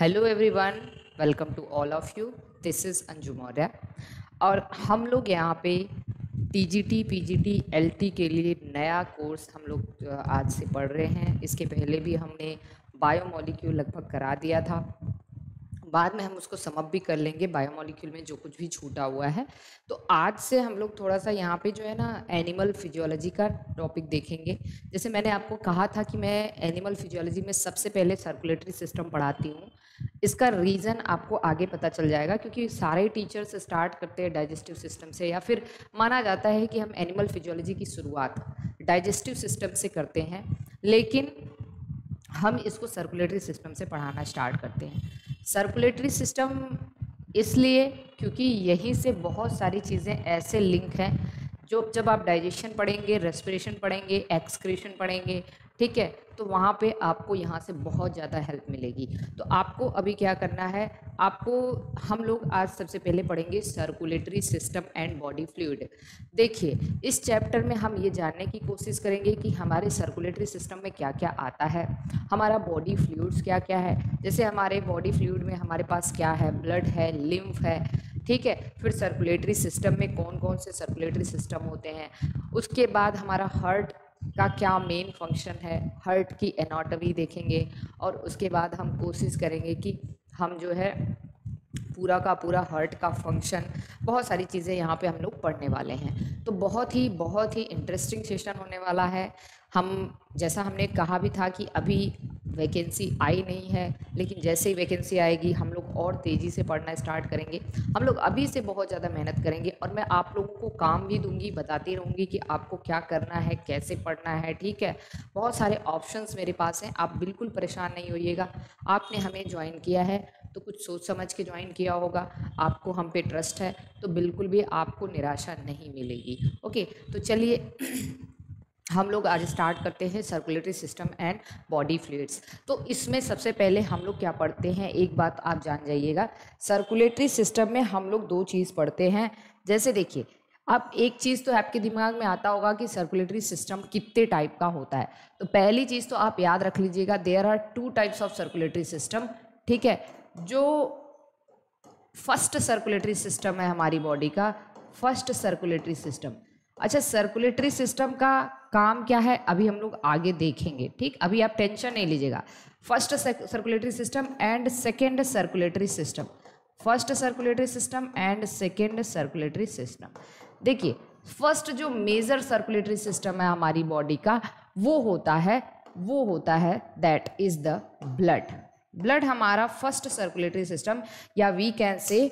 Hello everyone welcome to all of you this is Anju Maurya और हम लोग यहाँ पे टीजीटी पीजीटी एलटी के लिए नया कोर्स हम लोग आज से पढ़ रहे हैं। इसके पहले भी हमने बायोमोलिक्यूल लगभग करा दिया था। बाद में हम उसको समअप भी कर लेंगे बायोमोलिक्यूल में जो कुछ भी छूटा हुआ है। तो आज से हम लोग थोड़ा सा यहाँ पे जो है ना एनिमल फिजियोलॉजी का टॉपिक देखेंगे। जैसे मैंने आपको कहा था कि मैं एनिमल फिजियोलॉजी में सबसे पहले सर्कुलेटरी सिस्टम पढ़ाती हूँ। इसका रीज़न आपको आगे पता चल जाएगा, क्योंकि सारे टीचर्स स्टार्ट करते हैं डाइजेस्टिव सिस्टम से, या फिर माना जाता है कि हम एनिमल फिजियोलॉजी की शुरुआत डाइजेस्टिव सिस्टम से करते हैं, लेकिन हम इसको सर्कुलेटरी सिस्टम से पढ़ाना स्टार्ट करते हैं। सर्कुलेटरी सिस्टम इसलिए क्योंकि यहीं से बहुत सारी चीज़ें ऐसे लिंक हैं, जो जब आप डाइजेशन पढ़ेंगे रेस्पिरेशन पढ़ेंगे एक्सक्रीशन पढ़ेंगे ठीक है? तो वहाँ पे आपको यहाँ से बहुत ज़्यादा हेल्प मिलेगी। तो आपको अभी क्या करना है? आपको, हम लोग आज सबसे पहले पढ़ेंगे circulatory system and body fluid देखिए, इस चैप्टर में हम ये जानने की कोशिश करेंगे कि हमारे सर्कुलेटरी सिस्टम में क्या क्या आता है। हमारा बॉडी फ्लूड्स क्या क्या है? जैसे हमारे बॉडी फ्लूड में हमारे पास क्या है? ब्लड है लिम्फ है, ठीक है? फिर सर्कुलेटरी सिस्टम में कौन कौन से सर्कुलेटरी सिस्टम होते हैं? उसके बाद हमारा हार्ट का क्या मेन फ़ंक्शन है हर्ट की एनाटॉमी देखेंगे और उसके बाद हम कोशिश करेंगे कि हम जो है पूरा का पूरा हर्ट का फ़ंक्शन बहुत सारी चीज़ें यहाँ पे हम लोग पढ़ने वाले हैं। तो बहुत ही बहुत ही इंटरेस्टिंग सेशन होने वाला है। हम, जैसा हमने कहा भी था कि अभी वैकेंसी आई नहीं है, लेकिन जैसे ही वैकेंसी आएगी, हम लोग और तेज़ी से पढ़ना स्टार्ट करेंगे। हम लोग अभी से बहुत ज़्यादा मेहनत करेंगे और मैं आप लोगों को काम भी दूँगी, बताती रहूँगी कि आपको क्या करना है, कैसे पढ़ना है, ठीक है? बहुत सारे ऑप्शंस मेरे पास हैं, आप बिल्कुल परेशान नहीं होइएगा। आपने हमें ज्वाइन किया है तो कुछ सोच समझ के ज्वाइन किया होगा। आपको हम पे ट्रस्ट है तो बिल्कुल भी आपको निराशा नहीं मिलेगी। ओके तो चलिए हम लोग आज स्टार्ट करते हैं circulatory system and body fluids तो इसमें सबसे पहले हम लोग क्या पढ़ते हैं? एक बात आप जान जाइएगा। सर्कुलेटरी सिस्टम में हम लोग दो चीज़ पढ़ते हैं। जैसे देखिए, अब एक चीज़ तो आपके दिमाग में आता होगा कि सर्कुलेटरी सिस्टम कितने टाइप का होता है। तो पहली चीज़ तो आप याद रख लीजिएगा there are two types of circulatory system ठीक है? जो फ़र्स्ट सर्कुलेटरी सिस्टम है हमारी बॉडी का फ़र्स्ट सर्कुलेटरी सिस्टम अच्छा सर्कुलेटरी सिस्टम का काम क्या है, अभी हम लोग आगे देखेंगे, ठीक? अभी आप टेंशन नहीं लीजिएगा। First circulatory system and second circulatory system first circulatory system and second circulatory system देखिए फ़र्स्ट जो मेजर सर्कुलेटरी सिस्टम है हमारी बॉडी का, वो होता है, वो होता है that is the blood blood हमारा फ़र्स्ट सर्कुलेटरी सिस्टम या वी कैन से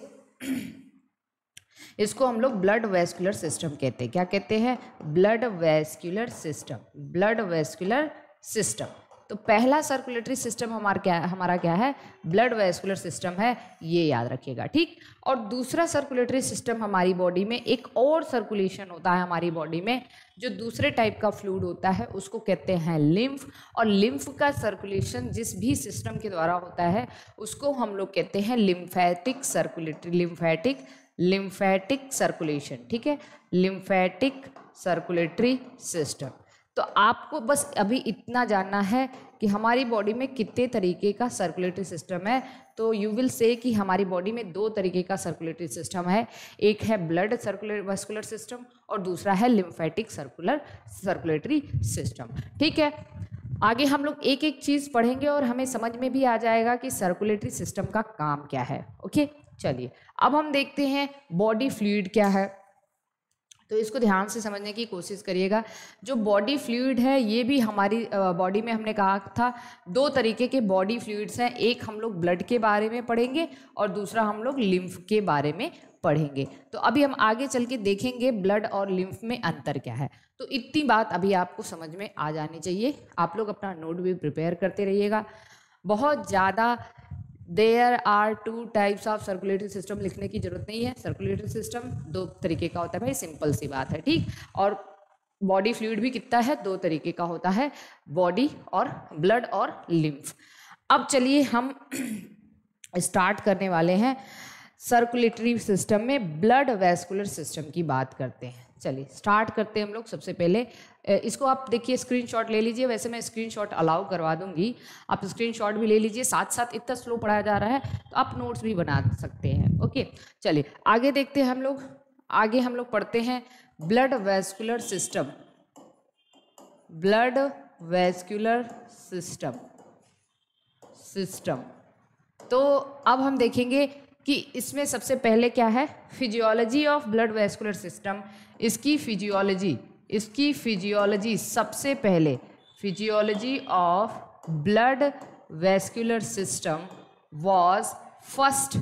इसको हम लोग ब्लड वेस्कुलर सिस्टम कहते हैं। क्या कहते हैं? Blood vascular system, blood vascular system. तो पहला सर्कुलेटरी सिस्टम हमारा क्या हमारा क्या है? ब्लड वेस्कुलर सिस्टम है, ये याद रखिएगा, ठीक? और दूसरा सर्कुलेटरी सिस्टम हमारी बॉडी में एक और सर्कुलेशन होता है हमारी बॉडी में, जो दूसरे टाइप का फ्लूड होता है, उसको कहते हैं लिम्फ। और लिम्फ का सर्कुलेशन जिस भी सिस्टम के द्वारा होता है, उसको हम लोग कहते हैं lymphatic circulatory, lymphatic lymphatic circulation ठीक है? लिम्फेटिक सर्कुलेटरी सिस्टम तो आपको बस अभी इतना जानना है कि हमारी बॉडी में कितने तरीके का सर्कुलेटरी सिस्टम है। तो यू विल से कि हमारी बॉडी में दो तरीके का सर्कुलेटरी सिस्टम है। एक है ब्लड सर्कुलर वस्कुलर सिस्टम और दूसरा है लिम्फेटिक सर्कुलर सर्कुलेटरी सिस्टम ठीक है? आगे हम लोग एक एक चीज़ पढ़ेंगे और हमें समझ में भी आ जाएगा कि सर्कुलेटरी सिस्टम का काम क्या है। ओके चलिए, अब हम देखते हैं बॉडी फ्लूइड क्या है। तो इसको ध्यान से समझने की कोशिश करिएगा। जो बॉडी फ्लूइड है, ये भी हमारी बॉडी में हमने कहा था, दो तरीके के बॉडी फ्लूइड्स हैं। एक हम लोग ब्लड के बारे में पढ़ेंगे और दूसरा हम लोग लिम्फ के बारे में पढ़ेंगे। तो अभी हम आगे चल के देखेंगे ब्लड और लिम्फ में अंतर क्या है। तो इतनी बात अभी आपको समझ में आ जानी चाहिए। आप लोग अपना नोट भी प्रिपेयर करते रहिएगा। बहुत ज़्यादा there are two types of circulatory system लिखने की ज़रूरत नहीं है। सर्कुलेटरी सिस्टम दो तरीके का होता है भाई सिंपल सी बात है, ठीक? और बॉडी फ्लूइड भी कितना है? दो तरीके का होता है बॉडी और ब्लड और लिम्फ अब चलिए हम स्टार्ट करने वाले हैं। सर्कुलेटरी सिस्टम में ब्लड वेस्कुलर सिस्टम की बात करते हैं। चलिए स्टार्ट करते हैं हम लोग सबसे पहले। इसको आप देखिए स्क्रीनशॉट ले लीजिए। वैसे मैं स्क्रीनशॉट अलाउ करवा दूँगी। आप स्क्रीनशॉट भी ले लीजिए। साथ साथ इतना स्लो पढ़ाया जा रहा है तो आप नोट्स भी बना सकते हैं। ओके चलिए, आगे देखते हैं हम लोग। आगे हम लोग पढ़ते हैं। Blood vascular system blood vascular system system तो अब हम देखेंगे कि इसमें सबसे पहले क्या है? Physiology of blood vascular system इसकी फिजियोलॉजी इसकी फिजियोलॉजी सबसे पहले physiology of blood vascular system was first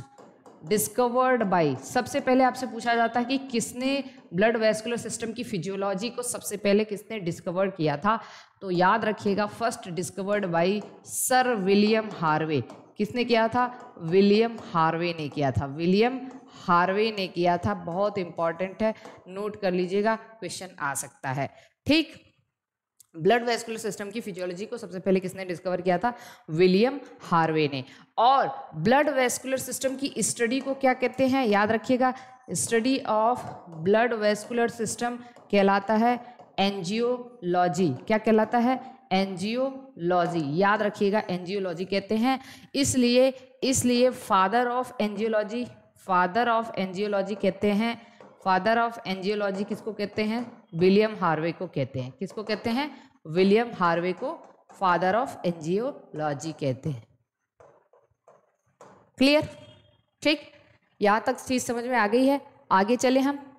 discovered by सबसे पहले आपसे पूछा जाता है कि किसने ब्लड वेस्कुलर सिस्टम की फिजियोलॉजी को सबसे पहले किसने डिस्कवर किया था? तो याद रखिएगा first discovered by sir William Harvey किसने किया था? विलियम हार्वे ने किया था। विलियम हार्वे ने किया था, बहुत इंपॉर्टेंट है नोट कर लीजिएगा क्वेश्चन आ सकता है। ठीक ब्लड वेस्कुलर सिस्टम की फिजियोलॉजी को सबसे पहले किसने डिस्कवर किया था? विलियम हार्वे ने। और ब्लड वेस्कुलर सिस्टम की स्टडी को क्या कहते हैं? याद रखिएगा study of blood vascular system कहलाता है एनजियोलॉजी क्या कहलाता है? एनजियोलॉजी याद रखिएगा एनजियोलॉजी कहते हैं। इसलिए इसलिए father of angiology father of angiology कहते हैं। फादर ऑफ़ एनजियोलॉजी किसको कहते हैं? विलियम हार्वे को कहते हैं। किसको कहते हैं? विलियम हार्वे को फादर ऑफ़ एनजियोलॉजी कहते हैं। क्लियर? ठीक? यहाँ तक चीज़ समझ में आ गई है। आगे चले हम।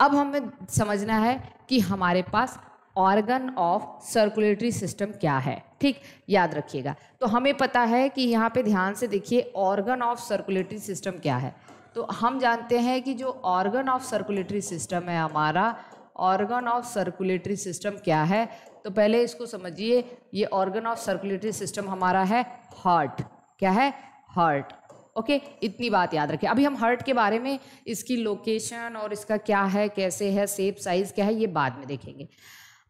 अब हमें समझना है कि हमारे पास ऑर्गन ऑफ़ सर्कुलेटरी सिस्टम क्या है? ठीक याद रखिएगा। तो हमें पता है कि यहाँ पे ध्यान से देखिए ऑर्गन ऑफ़ सर्कुलेटरी सिस्टम क्या है। तो हम जानते हैं कि जो ऑर्गन ऑफ़ सर्कुलेटरी सिस्टम है हमारा ऑर्गन ऑफ़ सर्कुलेटरी सिस्टम क्या है? तो पहले इसको समझिए ये ऑर्गन ऑफ़ सर्कुलेटरी सिस्टम हमारा है हार्ट। क्या है? हार्ट। ओके okay, इतनी बात याद रखें अभी हम हार्ट के बारे में इसकी लोकेशन और इसका क्या है कैसे है सेप साइज़ क्या है ये बाद में देखेंगे।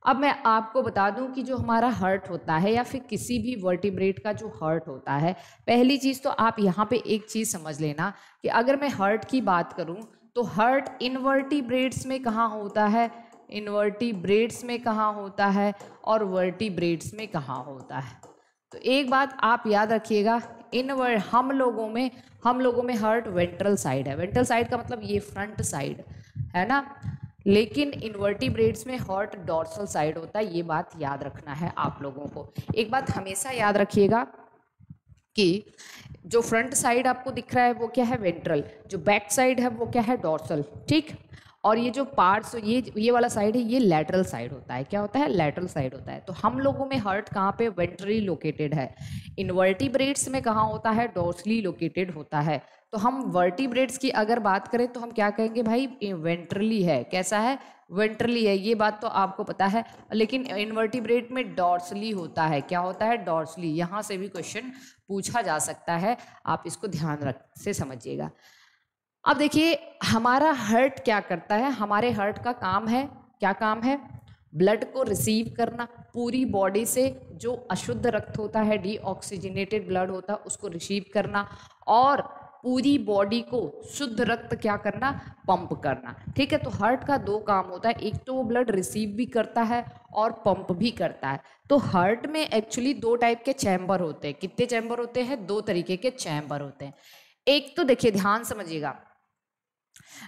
अब मैं आपको बता दूँ कि जो हमारा हर्ट होता है या फिर किसी भी वर्टिब्रेट का जो हर्ट होता है, पहली चीज़ तो आप यहाँ पे एक चीज़ समझ लेना कि अगर मैं हर्ट की बात करूँ तो हर्ट इनवर्टिब्रेट्स में कहाँ होता है? इनवर्टिब्रेट्स में कहाँ होता है और वर्टिब्रेट्स में कहाँ होता है? तो एक बात आप याद रखिएगा, इन हम लोगों में, हम लोगों में हर्ट वेंट्रल साइड है। वेंट्रल साइड का मतलब ये फ्रंट साइड है ना? लेकिन इन्वर्टिब्रेट्स में हॉट डॉर्सल साइड होता है, ये बात याद रखना है आप लोगों को। एक बात हमेशा याद रखिएगा कि जो फ्रंट साइड आपको दिख रहा है, वो क्या है? वेंट्रल जो बैक साइड है, वो क्या है? डॉर्सल ठीक? और ये जो पार्ट्स ये ये वाला साइड है, ये लेटरल साइड होता है। क्या होता है? लेटरल साइड होता है। तो हम लोगों में हर्ट कहाँ पे? वेंट्रली लोकेटेड है। इन्वर्टिब्रेट्स में कहाँ होता है? डोर्सली लोकेटेड होता है। तो हम वर्टिब्रेट्स की अगर बात करें तो हम क्या कहेंगे भाई? वेंट्रली है। कैसा है? वेंट्रली है। ये बात तो आपको पता है, लेकिन इनवर्टिब्रेट में डॉर्सली होता है। क्या होता है? डॉर्सली यहाँ से भी क्वेश्चन पूछा जा सकता है। आप इसको ध्यान रख, से समझिएगा। अब देखिए, हमारा हर्ट क्या करता है? हमारे हर्ट का काम है, क्या काम है? ब्लड को रिसीव करना। पूरी बॉडी से जो अशुद्ध रक्त होता है डीऑक्सीजनेटेड ब्लड होता है, उसको रिसीव करना। और पूरी बॉडी को शुद्ध रक्त क्या करना? पंप करना। ठीक है तो हार्ट का दो काम होता है। एक तो वो ब्लड रिसीव भी करता है और पंप भी करता है। तो हार्ट में एक्चुअली दो टाइप के चैम्बर होते हैं। कितने चैम्बर होते हैं? दो तरीके के चैम्बर होते हैं। एक तो देखिए, ध्यान समझिएगा।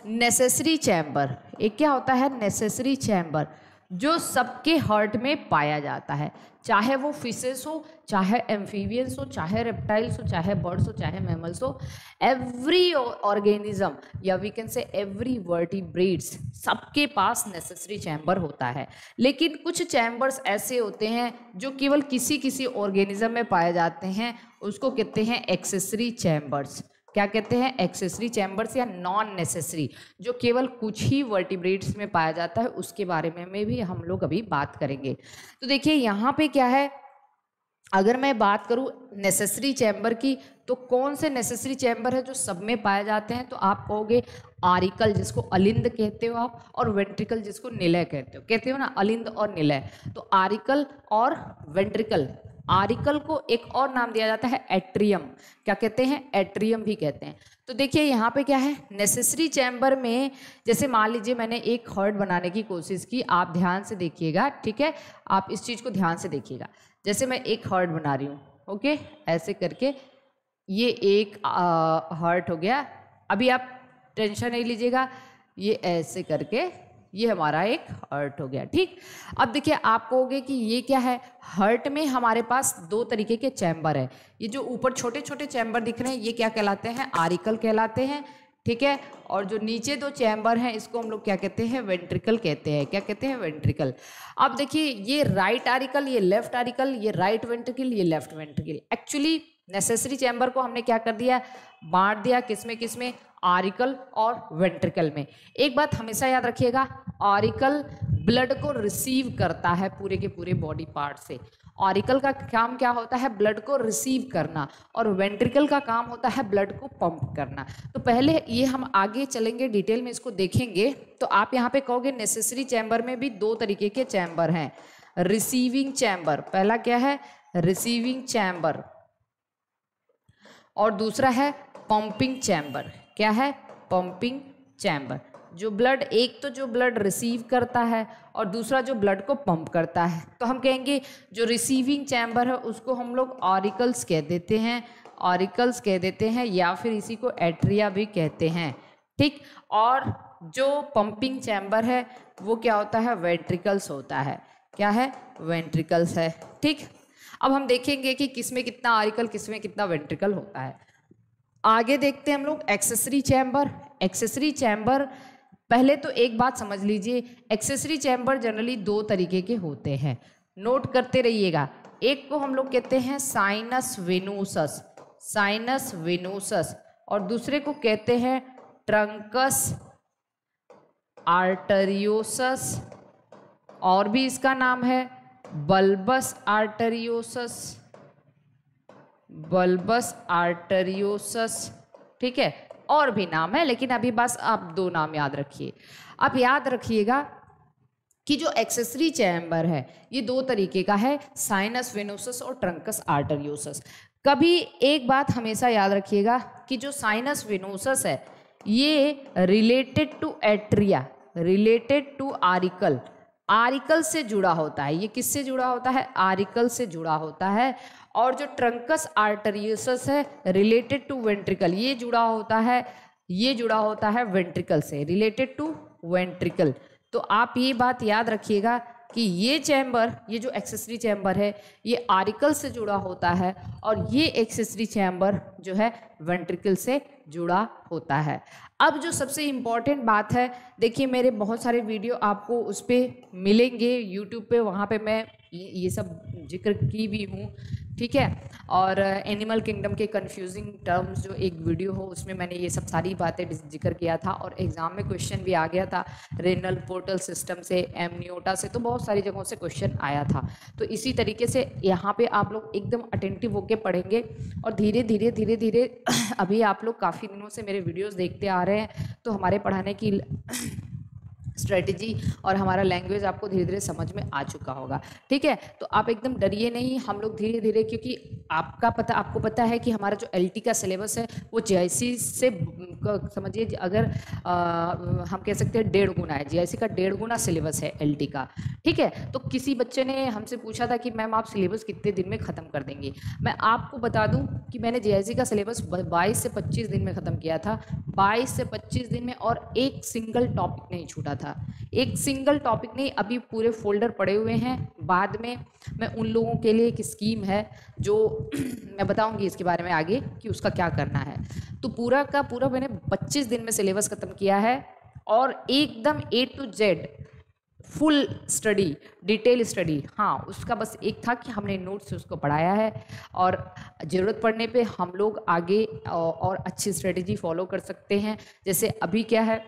नेसेसरी चैम्बर एक क्या होता है? नेसेसरी चैम्बर जो सबके हार्ट में पाया जाता है। चाहे वो फिशेस हो, चाहे एम्फीबियंस हो, चाहे रेप्टाइल्स हो, चाहे बर्ड्स हो, चाहे मैमल्स हो एवरी ऑर्गेनिज्म या we can say every vertebrates सबके पास नेसेसरी चैम्बर होता है। लेकिन कुछ चैम्बर्स ऐसे होते हैं जो केवल किसी किसी ऑर्गेनिज्म में पाए जाते हैं, उसको कहते हैं एक्सेसरी चैम्बर्स क्या कहते हैं? एक्सेसरी चैम्बर्स या नॉन नेसेसरी जो केवल कुछ ही वर्टिब्रेट्स में पाया जाता है उसके बारे में, में भी हम लोग अभी बात करेंगे। तो देखिए यहाँ पे क्या है? अगर मैं बात करूँ नेसेसरी चैम्बर की तो कौन से नेसेसरी चैम्बर है जो सब में पाए जाते हैं? तो आप कहोगे आरिकल जिसको अलिंद कहते हो आप और वेंट्रिकल जिसको निलय कहते हो। कहते हो ना अलिंद और निलय। तो आरिकल और वेंट्रिकल आरिकल को एक और नाम दिया जाता है एट्रियम। क्या कहते हैं? एट्रियम भी कहते हैं। तो देखिए, यहाँ पे क्या है? नेसेसरी चैम्बर में, जैसे मान लीजिए मैंने एक हर्ट बनाने की कोशिश की, आप ध्यान से देखिएगा, ठीक है? आप इस चीज़ को ध्यान से देखिएगा। जैसे मैं एक हर्ट बना रही हूँ, ओके? ऐसे करके ये एक हर्ट हो गया। अभी आप टेंशन नहीं लीजिएगा, ये ऐसे करके ये हमारा एक हर्ट हो गया, ठीक? अब देखिए, आप कहोगे कि ये क्या है? हर्ट में हमारे पास दो तरीके के चैम्बर है। ये जो ऊपर छोटे छोटे चैम्बर दिख रहे हैं, ये क्या कहलाते हैं? आरिकल कहलाते हैं, ठीक है? और जो नीचे दो चैम्बर हैं, इसको हम लोग क्या कहते हैं? वेंट्रिकल कहते हैं। क्या कहते हैं? वेंट्रिकल अब देखिए, ये राइट आरिकल ये लेफ़्ट आरिकल ये राइट वेंट्रिकल ये left ventricle actually necessary chamber को हमने क्या कर दिया? बांट दिया। किसमें किसमें? आरिकल और वेंट्रिकल में। एक बात हमेशा याद रखिएगा ऑरिकल ब्लड को रिसीव करता है पूरे के पूरे बॉडी पार्ट से। ऑरिकल का काम क्या होता है? ब्लड को रिसीव करना और वेंट्रिकल का काम होता है ब्लड को पंप करना। तो पहले ये हम आगे चलेंगे डिटेल में इसको देखेंगे। तो आप यहाँ पे कहोगे नेसेसरी चैम्बर में भी दो तरीके के चैम्बर हैं। रिसीविंग चैम्बर पहला क्या है? रिसीविंग चैम्बर और दूसरा है पंपिंग चैम्बर क्या है? पंपिंग चैम्बर जो ब्लड एक तो जो ब्लड रिसीव करता है और दूसरा जो ब्लड को पंप करता है। तो हम कहेंगे, जो रिसीविंग चैम्बर है, उसको हम लोग ऑरिकल्स कह देते हैं। ऑरिकल्स कह देते हैं या फिर इसी को एट्रिया भी कहते हैं। ठीक? और जो पंपिंग चैम्बर है, वो क्या होता है? वेंट्रिकल्स होता है। क्या है? वेंट्रिकल्स है। ठीक? अब हम देखेंगे कि किसमें कितना आरिकल किसमें कितना वेंट्रिकल होता है। आगे देखते हैं हम लोग एक्सेसरी चैम्बर एक्सेसरी चैम्बर पहले तो एक बात समझ लीजिए एक्सेसरी चैम्बर जनरली दो तरीके के होते हैं। नोट करते रहिएगा, एक को हम लोग कहते हैं साइनस वेनोसस साइनस वेनोसस और दूसरे को कहते हैं ट्रंकस आर्टरियोसस और भी इसका नाम है बल्बस आर्टरियोसस बल्बस आर्टरियोसस, ठीक है? और भी नाम है, लेकिन अभी बस आप दो नाम याद रखिए। आप याद रखिएगा कि जो एक्सेसरी चैम्बर है, ये दो तरीके का है, साइनस वेनोसस और ट्रंकस आर्टरियोसस। कभी एक बात हमेशा याद रखिएगा कि जो साइनस वेनोसस है, ये related to atria related to auricle auricle से जुड़ा होता है। ये किससे जुड़ा होता है? आरिकल से जुड़ा होता है। और जो ट्रंकस आर्टरियस है, रिलेटेड टू वेंट्रिकल, ये जुड़ा होता है, ये जुड़ा होता है वेंट्रिकल से, रिलेटेड टू वेंट्रिकल। तो आप ये बात याद रखिएगा कि ये चैम्बर, ये जो एक्सेसरी चैम्बर है, ये आरिकल से जुड़ा होता है और ये एक्सेसरी चैम्बर जो है वेंट्रिकल से जुड़ा होता है। अब जो सबसे इंपॉर्टेंट बात है, देखिए मेरे बहुत सारे वीडियो आपको उस पर मिलेंगे यूट्यूब पे, वहाँ पे मैं ये सब ज़िक्र की भी हूँ, ठीक है? और एनिमल किंगडम के कंफ्यूजिंग टर्म्स जो एक वीडियो हो, उसमें मैंने ये सब सारी बातें ज़िक्र किया था और एग्ज़ाम में क्वेश्चन भी आ गया था रेनल पोर्टल सिस्टम से एमनियोटा से तो बहुत सारी जगहों से क्वेश्चन आया था। तो इसी तरीके से यहाँ पे आप लोग एकदम अटेंटिव होकर पढ़ेंगे और धीरे धीरे धीरे धीरे अभी आप लोग काफ़ी दिनों से मेरे वीडियोज़ देखते आ रहे हैं तो हमारे पढ़ाने की स्ट्रेटजी और हमारा लैंग्वेज आपको धीरे धीरे समझ में आ चुका होगा। ठीक है? तो आप एकदम डरिए नहीं हम लोग धीरे धीरे क्योंकि आपका पता आपको पता है कि हमारा जो एलटी का सिलेबस है वो जे से समझिए अगर आ, हम कह सकते हैं डेढ़ गुना है जे का डेढ़ गुना सिलेबस है एलटी का। ठीक है? तो किसी बच्चे ने हमसे पूछा था कि मैम आप सिलेबस कितने दिन में ख़त्म कर देंगे? मैं आपको बता दूँ कि मैंने जे का सिलेबस 22 से 25 दिन में ख़त्म किया था। 22 से 25 दिन में और एक सिंगल टॉपिक नहीं छूटा था। एक सिंगल टॉपिक नहीं, अभी पूरे फोल्डर पड़े हुए हैं। बाद में मैं उन लोगों के लिए एक स्कीम है जो मैं बताऊँगी इसके बारे में आगे कि उसका क्या करना है। तो पूरा का पूरा मैंने 25 दिन में सिलेबस ख़त्म किया है और एकदम A to Z full study detail study हाँ उसका बस एक था कि हमने नोट से उसको पढ़ाया है और ज़रूरत पड़ने पे हम लोग आगे और अच्छी स्ट्रेटजी फॉलो कर सकते हैं। जैसे अभी क्या है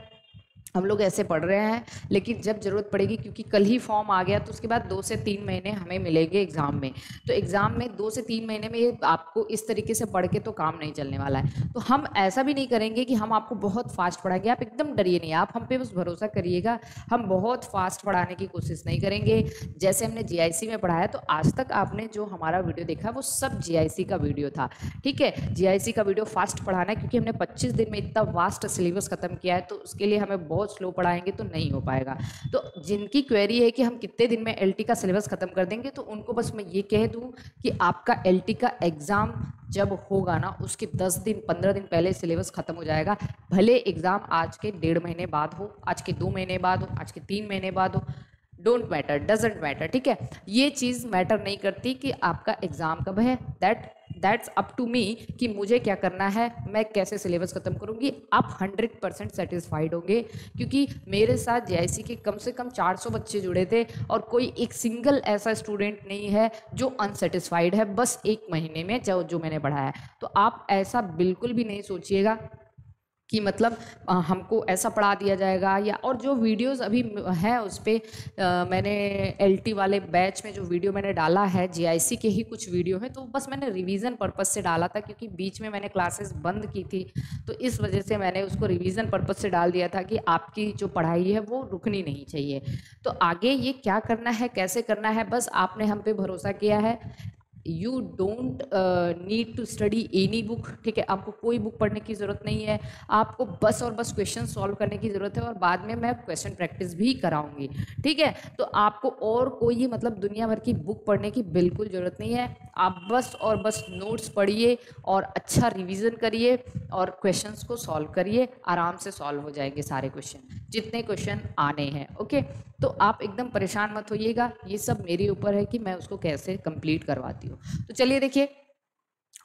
हम लोग ऐसे पढ़ रहे हैं, लेकिन जब ज़रूरत पड़ेगी, क्योंकि कल ही फॉर्म आ गया तो उसके बाद दो से तीन महीने हमें मिलेंगे एग्ज़ाम में। तो एग्ज़ाम में दो से तीन महीने में ये आपको इस तरीके से पढ़ के तो काम नहीं चलने वाला है। तो हम ऐसा भी नहीं करेंगे कि हम आपको बहुत फास्ट पढ़ाएँगे। आप एकदम डरिए नहीं, आप हम पे बस भरोसा करिएगा। हम बहुत फास्ट पढ़ाने की कोशिश नहीं करेंगे। जैसे हमने जीआईसी में पढ़ाया तो आज तक आपने जो हमारा वीडियो देखा, वो सब जीआईसी का वीडियो था। ठीक है? जीआईसी का वीडियो फास्ट पढ़ाना है, क्योंकि हमने पच्चीस दिन में इतना वास्ट सिलेबस खत्म किया है तो उसके लिए हमें बहुत बहुत स्लो पढ़ाएँगे तो नहीं हो पाएगा। तो जिनकी क्वेरी है कि हम कितने दिन में एलटी का सिलेबस ख़त्म कर देंगे तो उनको बस मैं ये कह दूँ कि आपका एलटी का एग्ज़ाम जब होगा ना, उसके दस दिन, पंद्रह दिन पहले सिलेबस ख़त्म हो जाएगा। भले एग्ज़ाम आज के डेढ़ महीने बाद हो, आज के दो महीने बाद हो, आज के तीन महीने बाद हो डोंट मैटर, डजेंट मैटर, ठीक है? ये चीज़ मैटर नहीं करती कि आपका एग्ज़ाम कब है। That that's up to me कि मुझे क्या करना है, मैं कैसे सिलेबस ख़त्म करूँगी। आप हंड्रेड परसेंट सेटिस्फाइड होंगे, क्योंकि मेरे साथ जे के कम से कम 400 बच्चे जुड़े थे और कोई एक सिंगल ऐसा स्टूडेंट नहीं है जो अनसेटिस्फाइड है, बस एक महीने में जो जो मैंने पढ़ाया है। तो आप ऐसा बिल्कुल भी नहीं सोचिएगा कि मतलब हमको ऐसा पढ़ा दिया जाएगा या, और जो वीडियोस अभी है उस पर मैंने एलटी वाले बैच में जो वीडियो मैंने डाला है जीआईसी के ही कुछ वीडियो है तो बस मैंने रिवीजन पर्पज से डाला था क्योंकि बीच में मैंने क्लासेस बंद की थी तो इस वजह से मैंने उसको रिवीजन पर्पज से डाल दिया था कि आपकी जो पढ़ाई है वो रुकनी नहीं चाहिए। तो आगे ये क्या करना है, कैसे करना है, बस आपने हम पे भरोसा किया है। You don't need to study any book ठीक है? आपको कोई बुक पढ़ने की ज़रूरत नहीं है। आपको बस और बस क्वेश्चन सॉल्व करने की ज़रूरत है और बाद में मैं क्वेश्चन प्रैक्टिस भी कराऊँगी, ठीक है? तो आपको और कोई मतलब दुनिया भर की बुक पढ़ने की बिल्कुल ज़रूरत नहीं है। आप बस और बस नोट्स पढ़िए और अच्छा रिविज़न करिए और क्वेश्चन को सॉल्व करिए, आराम से सॉल्व हो जाएँगे सारे क्वेश्चन जितने क्वेश्चन आने हैं ओके तो आप एकदम परेशान मत होइएगा। ये सब मेरे ऊपर है कि मैं उसको कैसे कंप्लीट करवाती हूँ। तो चलिए देखिए,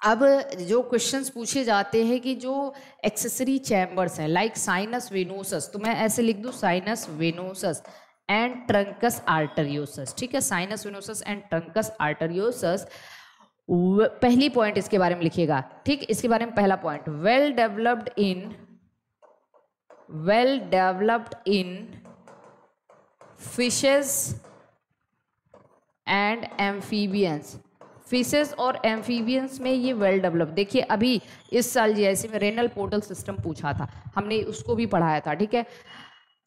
अब जो क्वेश्चंस पूछे जाते हैं कि जो एक्सेसरी चैम्बर्स हैं लाइक साइनस वेनोसस तो मैं ऐसे लिख दूँ sinus venosus and truncus arteriosus ठीक है? Sinus venosus and truncus arteriosus पहली पॉइंट इसके बारे में लिखिएगा, ठीक? इसके बारे में पहला point well developed in well developed in fishes and amphibians fishes और एम्फीबियंस में ये वेल डेवलप देखिए, अभी इस साल जी में रेनल पोर्टल सिस्टम पूछा था, हमने उसको भी पढ़ाया था, ठीक है?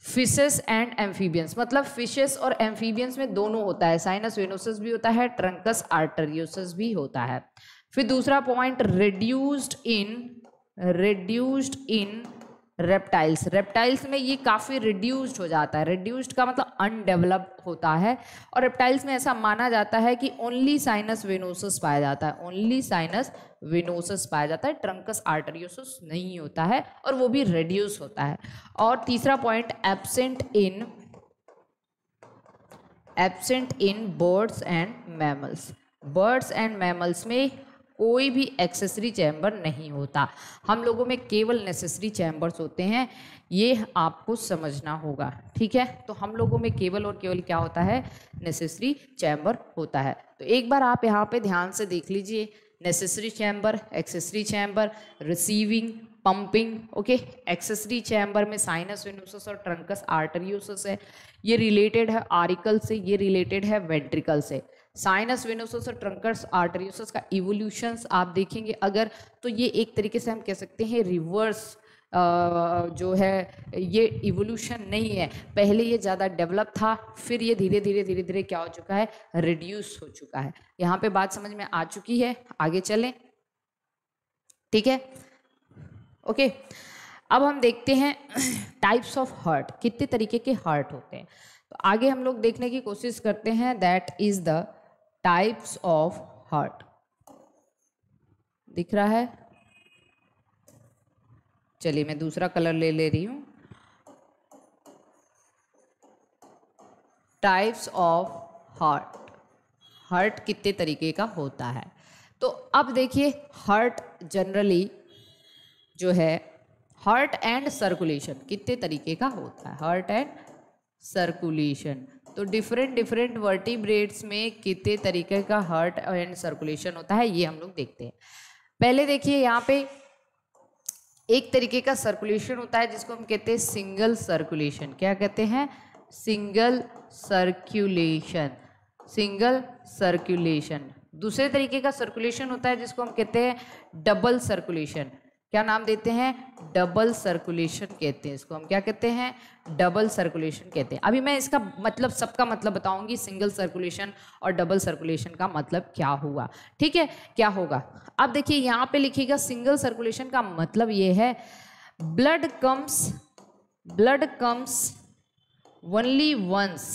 फिशेस एंड एम्फीबियंस मतलब फिशेस और एम्फीबियंस में दोनों होता है साइनस वेनोसस भी होता है ट्रंकस आर्टरियोसस भी होता है। फिर दूसरा point reduced in reduced in reptiles reptiles में ये काफ़ी रिड्यूस्ड हो जाता है। रिड्यूस्ड का मतलब अनडेवलप्ड होता है और रेप्टाइल्स में ऐसा माना जाता है कि ओनली साइनस वेनोसस पाया जाता है। ओनली साइनस वेनोसस पाया जाता है। ट्रंकस आर्टरियोसस नहीं होता है और वो भी रिड्यूस होता है। और तीसरा point absent in absent in birds and mammals birds and mammals में कोई भी एक्सेसरी चैम्बर नहीं होता। हम लोगों में केवल नेसेसरी चैम्बर्स होते हैं, ये आपको समझना होगा, ठीक है? तो हम लोगों में केवल और केवल क्या होता है? नेसेसरी चैम्बर होता है। तो एक बार आप यहाँ पे ध्यान से देख लीजिए। Necessary chamber accessory chamber receiving pumping okay accessory chamber में साइनस वेनोसस और ट्रंकस आर्टरियोसस है। ये रिलेटेड है आरिकल से, ये रिलेटेड है वेंट्रिकल से। साइनस वेनोसस और ट्रंकर्स आर्टरियोसस का इवोल्यूशंस आप देखेंगे। अगर तो ये एक तरीके से हम कह सकते हैं रिवर्स जो है, ये इवोल्यूशन नहीं है। पहले ये ज़्यादा डेवलप था, फिर ये धीरे धीरे धीरे धीरे क्या हो चुका है? रिड्यूस हो चुका है। यहाँ पे बात समझ में आ चुकी है। आगे चलें। ठीक है? ओके? अब हम देखते हैं टाइप्स ऑफ़ हार्ट कितने तरीके के हार्ट होते हैं। तो आगे हम लोग देखने की कोशिश करते हैं that is the types of heart दिख रहा है? चलिए, मैं दूसरा कलर ले ले रही हूँ. टाइप्स ऑफ़ हार्ट हार्ट कितने तरीके का होता है? तो अब देखिए हार्ट जनरली जो है हार्ट एंड सर्कुलेशन कितने तरीके का होता है? हार्ट एंड सर्कुलेशन तो डिफरेंट डिफरेंट वर्टिब्रेट्स में कितने तरीके का हार्ट एंड सर्कुलेशन होता है, ये हम लोग देखते हैं। पहले देखिए यहाँ पे एक तरीके का सर्कुलेशन होता है, जिसको हम कहते हैं सिंगल सर्कुलेशन क्या कहते हैं? सिंगल सर्कुलेशन सिंगल सर्कुलेशन दूसरे तरीके का सर्कुलेशन होता है, जिसको हम कहते हैं डबल सर्कुलेशन क्या नाम देते हैं? डबल सर्कुलेशन कहते हैं इसको। हम क्या कहते हैं? डबल सर्कुलेशन कहते हैं। अभी मैं इसका मतलब सबका मतलब बताऊँगी सिंगल सर्कुलेशन और डबल सर्कुलेशन का मतलब क्या हुआ? ठीक है? क्या होगा? अब देखिए, यहाँ पे लिखिएगा सिंगल सर्कुलेशन का मतलब ये है blood comes blood comes only once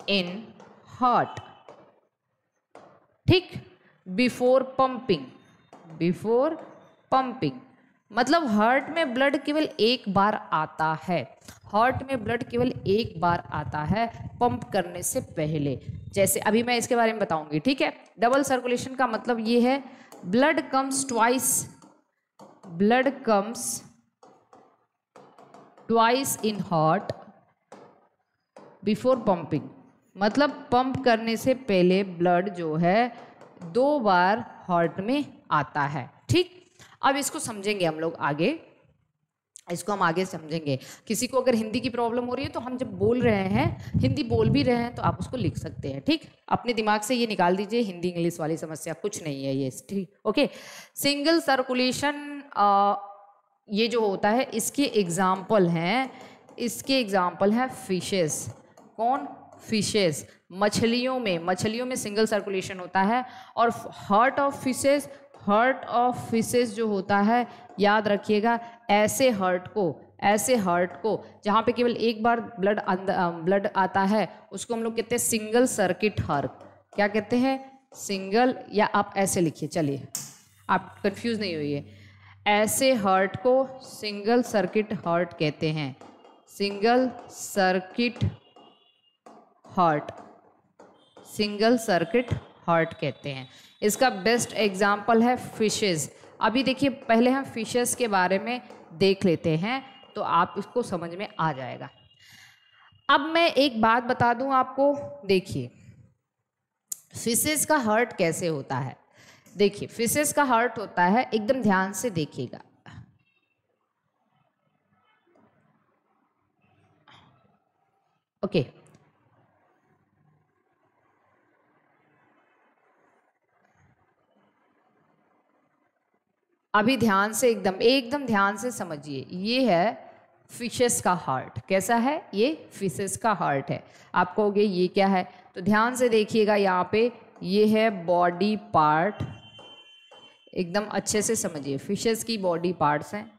in heart ठीक? बिफोर पंपिंग बिफोर पंपिंग मतलब हार्ट में ब्लड केवल एक बार आता है। हार्ट में ब्लड केवल एक बार आता है पंप करने से पहले। जैसे अभी मैं इसके बारे में बताऊँगी, ठीक है? डबल सर्कुलेशन का मतलब ये है blood comes twice blood comes twice in heart before pumping मतलब पंप करने से पहले ब्लड जो है, दो बार हार्ट में आता है। ठीक? अब इसको समझेंगे हम लोग आगे। इसको हम आगे समझेंगे। किसी को अगर हिंदी की प्रॉब्लम हो रही है तो हम जब बोल रहे हैं, हिंदी बोल भी रहे हैं तो आप उसको लिख सकते हैं। ठीक? अपने दिमाग से ये निकाल दीजिए, हिंदी इंग्लिश वाली समस्या कुछ नहीं है ये। ठीक? ओके? सिंगल सर्कुलेशन ये जो होता है, इसके एग्ज़ाम्पल हैं। इसके एग्ज़ाम्पल हैं फिशेस कौन? फिशेस मछलियों में। मछलियों में सिंगल सर्कुलेशन होता है और heart of fishes heart of fishes जो होता है, याद रखिएगा, ऐसे हर्ट को, ऐसे हर्ट को, जहाँ पे केवल एक बार ब्लड ब्लड आता है, उसको हम लोग कहते हैं सिंगल सर्किट हार्ट क्या कहते हैं? सिंगल या आप ऐसे लिखिए, चलिए। आप कंफ्यूज नहीं होइए। ऐसे हार्ट को सिंगल सर्किट हार्ट कहते हैं। Single circuit heart single circuit heart कहते हैं। इसका बेस्ट एग्ज़ाम्पल है फिशेस अभी देखिए, पहले हम फिशेस के बारे में देख लेते हैं तो आप इसको समझ में आ जाएगा। अब मैं एक बात बता दूँ आपको, देखिए फिशेस का हार्ट कैसे होता है? देखिए फिशेस का हार्ट होता है, एकदम ध्यान से देखिएगा। Okay okay. अभी ध्यान से एकदम एकदम ध्यान से समझिए। ये है फिशेस का हार्ट कैसा है? ये फिशेस का हार्ट है। आप कहोगे, ये क्या है? तो ध्यान से देखिएगा यहाँ पे, ये है बॉडी पार्ट एकदम अच्छे से समझिए। फिशेस की बॉडी पार्ट्स हैं।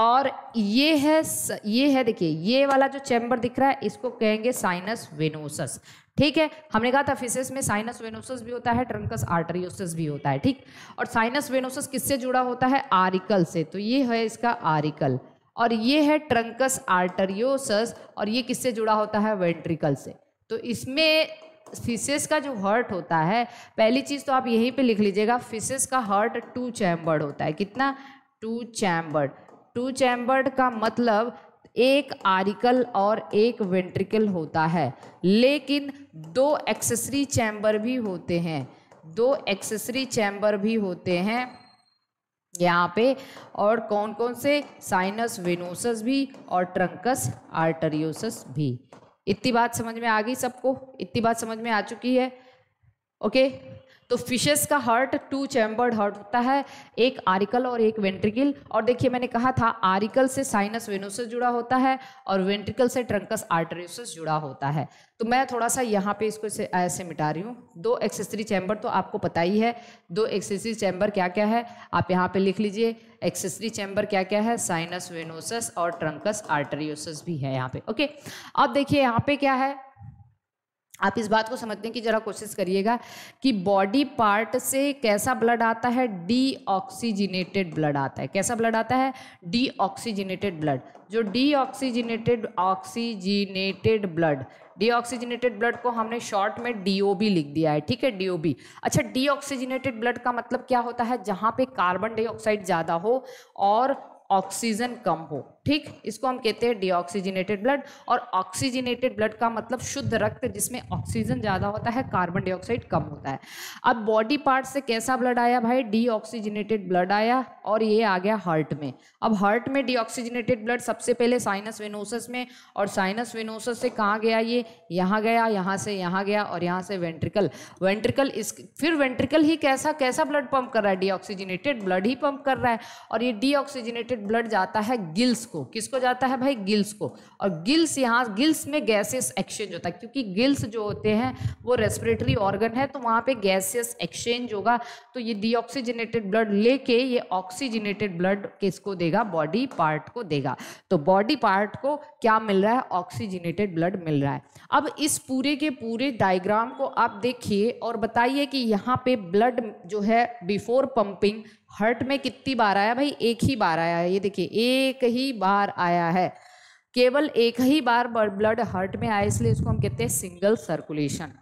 और ये है ये है देखिए, ये वाला जो चैम्बर दिख रहा है, इसको कहेंगे साइनस वेनोसस ठीक है? हमने कहा था फिसिस में साइनस वेनोसस भी होता है ट्रंकस आर्टरियोसस भी होता है, ठीक? और साइनस वेनोसस किससे जुड़ा होता है? आरिकल से। तो ये है इसका आरिकल और ये है ट्रंकस आर्टरियोसस और ये किससे जुड़ा होता है? वेंट्रिकल से। तो इसमें फिसिस का जो हर्ट होता है, पहली चीज़ तो आप यहीं पे लिख लीजिएगा फिसिस का हर्ट टू चैम्बर्ड होता है। कितना? टू चैम्बर्ड टू चैम्बर्ड का मतलब एक आरिकल और एक वेंट्रिकल होता है। लेकिन दो एक्सेसरी चैम्बर भी होते हैं। दो एक्सेसरी चैम्बर भी होते हैं यहाँ पे। और कौन कौन से? साइनस, वेनोसस भी और ट्रंकस, आर्टरियोसस भी। इतनी बात समझ में आ गई सबको? इतनी बात समझ में आ चुकी है? ओके? तो फिशेस का हार्ट टू चैम्बर्ड हार्ट होता है, एक आरिकल और एक वेंट्रिकल और देखिए, मैंने कहा था आरिकल से साइनस वेनोसस जुड़ा होता है और वेंट्रिकल से ट्रंकस आर्टरियोसस जुड़ा होता है। तो मैं थोड़ा सा यहाँ पे इसको ऐसे मिटा रही हूँ। दो एक्सेसरी चैम्बर तो आपको पता ही है। दो एक्सेसरी चैम्बर क्या क्या है? आप यहाँ पे लिख लीजिए एक्सेसरी चैम्बर क्या क्या है? साइनस वेनोसस और ट्रंकस आर्टरियोसस भी है यहाँ पे। ओके अब देखिए, यहाँ पे क्या है? आप इस बात को समझने की जरा कोशिश करिएगा कि बॉडी पार्ट से कैसा ब्लड आता है? डी ऑक्सीजिनेटेड ब्लड आता है। कैसा ब्लड आता है? डी ऑक्सीजिनेटेड ब्लड जो deoxygenated blood deoxygenated blood को हमने शॉर्ट में डीओबी लिख दिया है। ठीक है डीओबी अच्छा डी ऑक्सीजिनेटेड ब्लड का मतलब क्या होता है? जहाँ पे कार्बन डाइऑक्साइड ज़्यादा हो और ऑक्सीजन कम हो। ठीक, इसको हम कहते हैं डीऑक्सीजनेटेड ब्लड और ऑक्सीजनेटेड ब्लड का मतलब शुद्ध रक्त, जिसमें ऑक्सीजन ज़्यादा होता है कार्बन डाइऑक्साइड कम होता है। अब बॉडी पार्ट से कैसा ब्लड आया भाई? डीऑक्सीजनेटेड ब्लड आया और ये आ गया हार्ट में। अब हार्ट में डीऑक्सीजनेटेड ब्लड सबसे पहले साइनस वेनोसस में और साइनस वेनोसस से कहाँ गया ये? यहाँ गया, यहाँ से यहाँ गया और यहाँ से वेंट्रिकल वेंट्रिकल इस, फिर वेंट्रिकल ही कैसा कैसा ब्लड पंप कर रहा है? डीऑक्सीजनेटेड ब्लड ही पंप कर रहा है और ये डीऑक्सीजनेटेड ब्लड जाता है गिल्स को, किसको जाता है भाई? गिल्स को। और गिल्स यहाँ, गिल्स में गैसेस एक्सचेंज होता है, क्योंकि गिल्स जो होते हैं, वो रेस्पिरेटरी ऑर्गन है तो वहाँ पे गैसेस एक्सचेंज होगा तो ये डीऑक्सीजनेटेड ब्लड लेके ये ऑक्सीजनेटेड ब्लड किसको देगा? बॉडी पार्ट को देगा। तो बॉडी पार्ट को क्या मिल रहा है? ऑक्सीजनेटेड ब्लड मिल रहा है। अब इस पूरे के पूरे डायग्राम को आप देखिए और बताइए कि यहाँ पे ब्लड जो है बिफोर पंपिंग हार्ट में कितनी बार आया? भाई, एक ही बार आया है। ये देखिए, एक ही बार आया है। केवल एक ही बार ब्लड हर्ट में आया, इसलिए इसको हम कहते हैं सिंगल सर्कुलेशन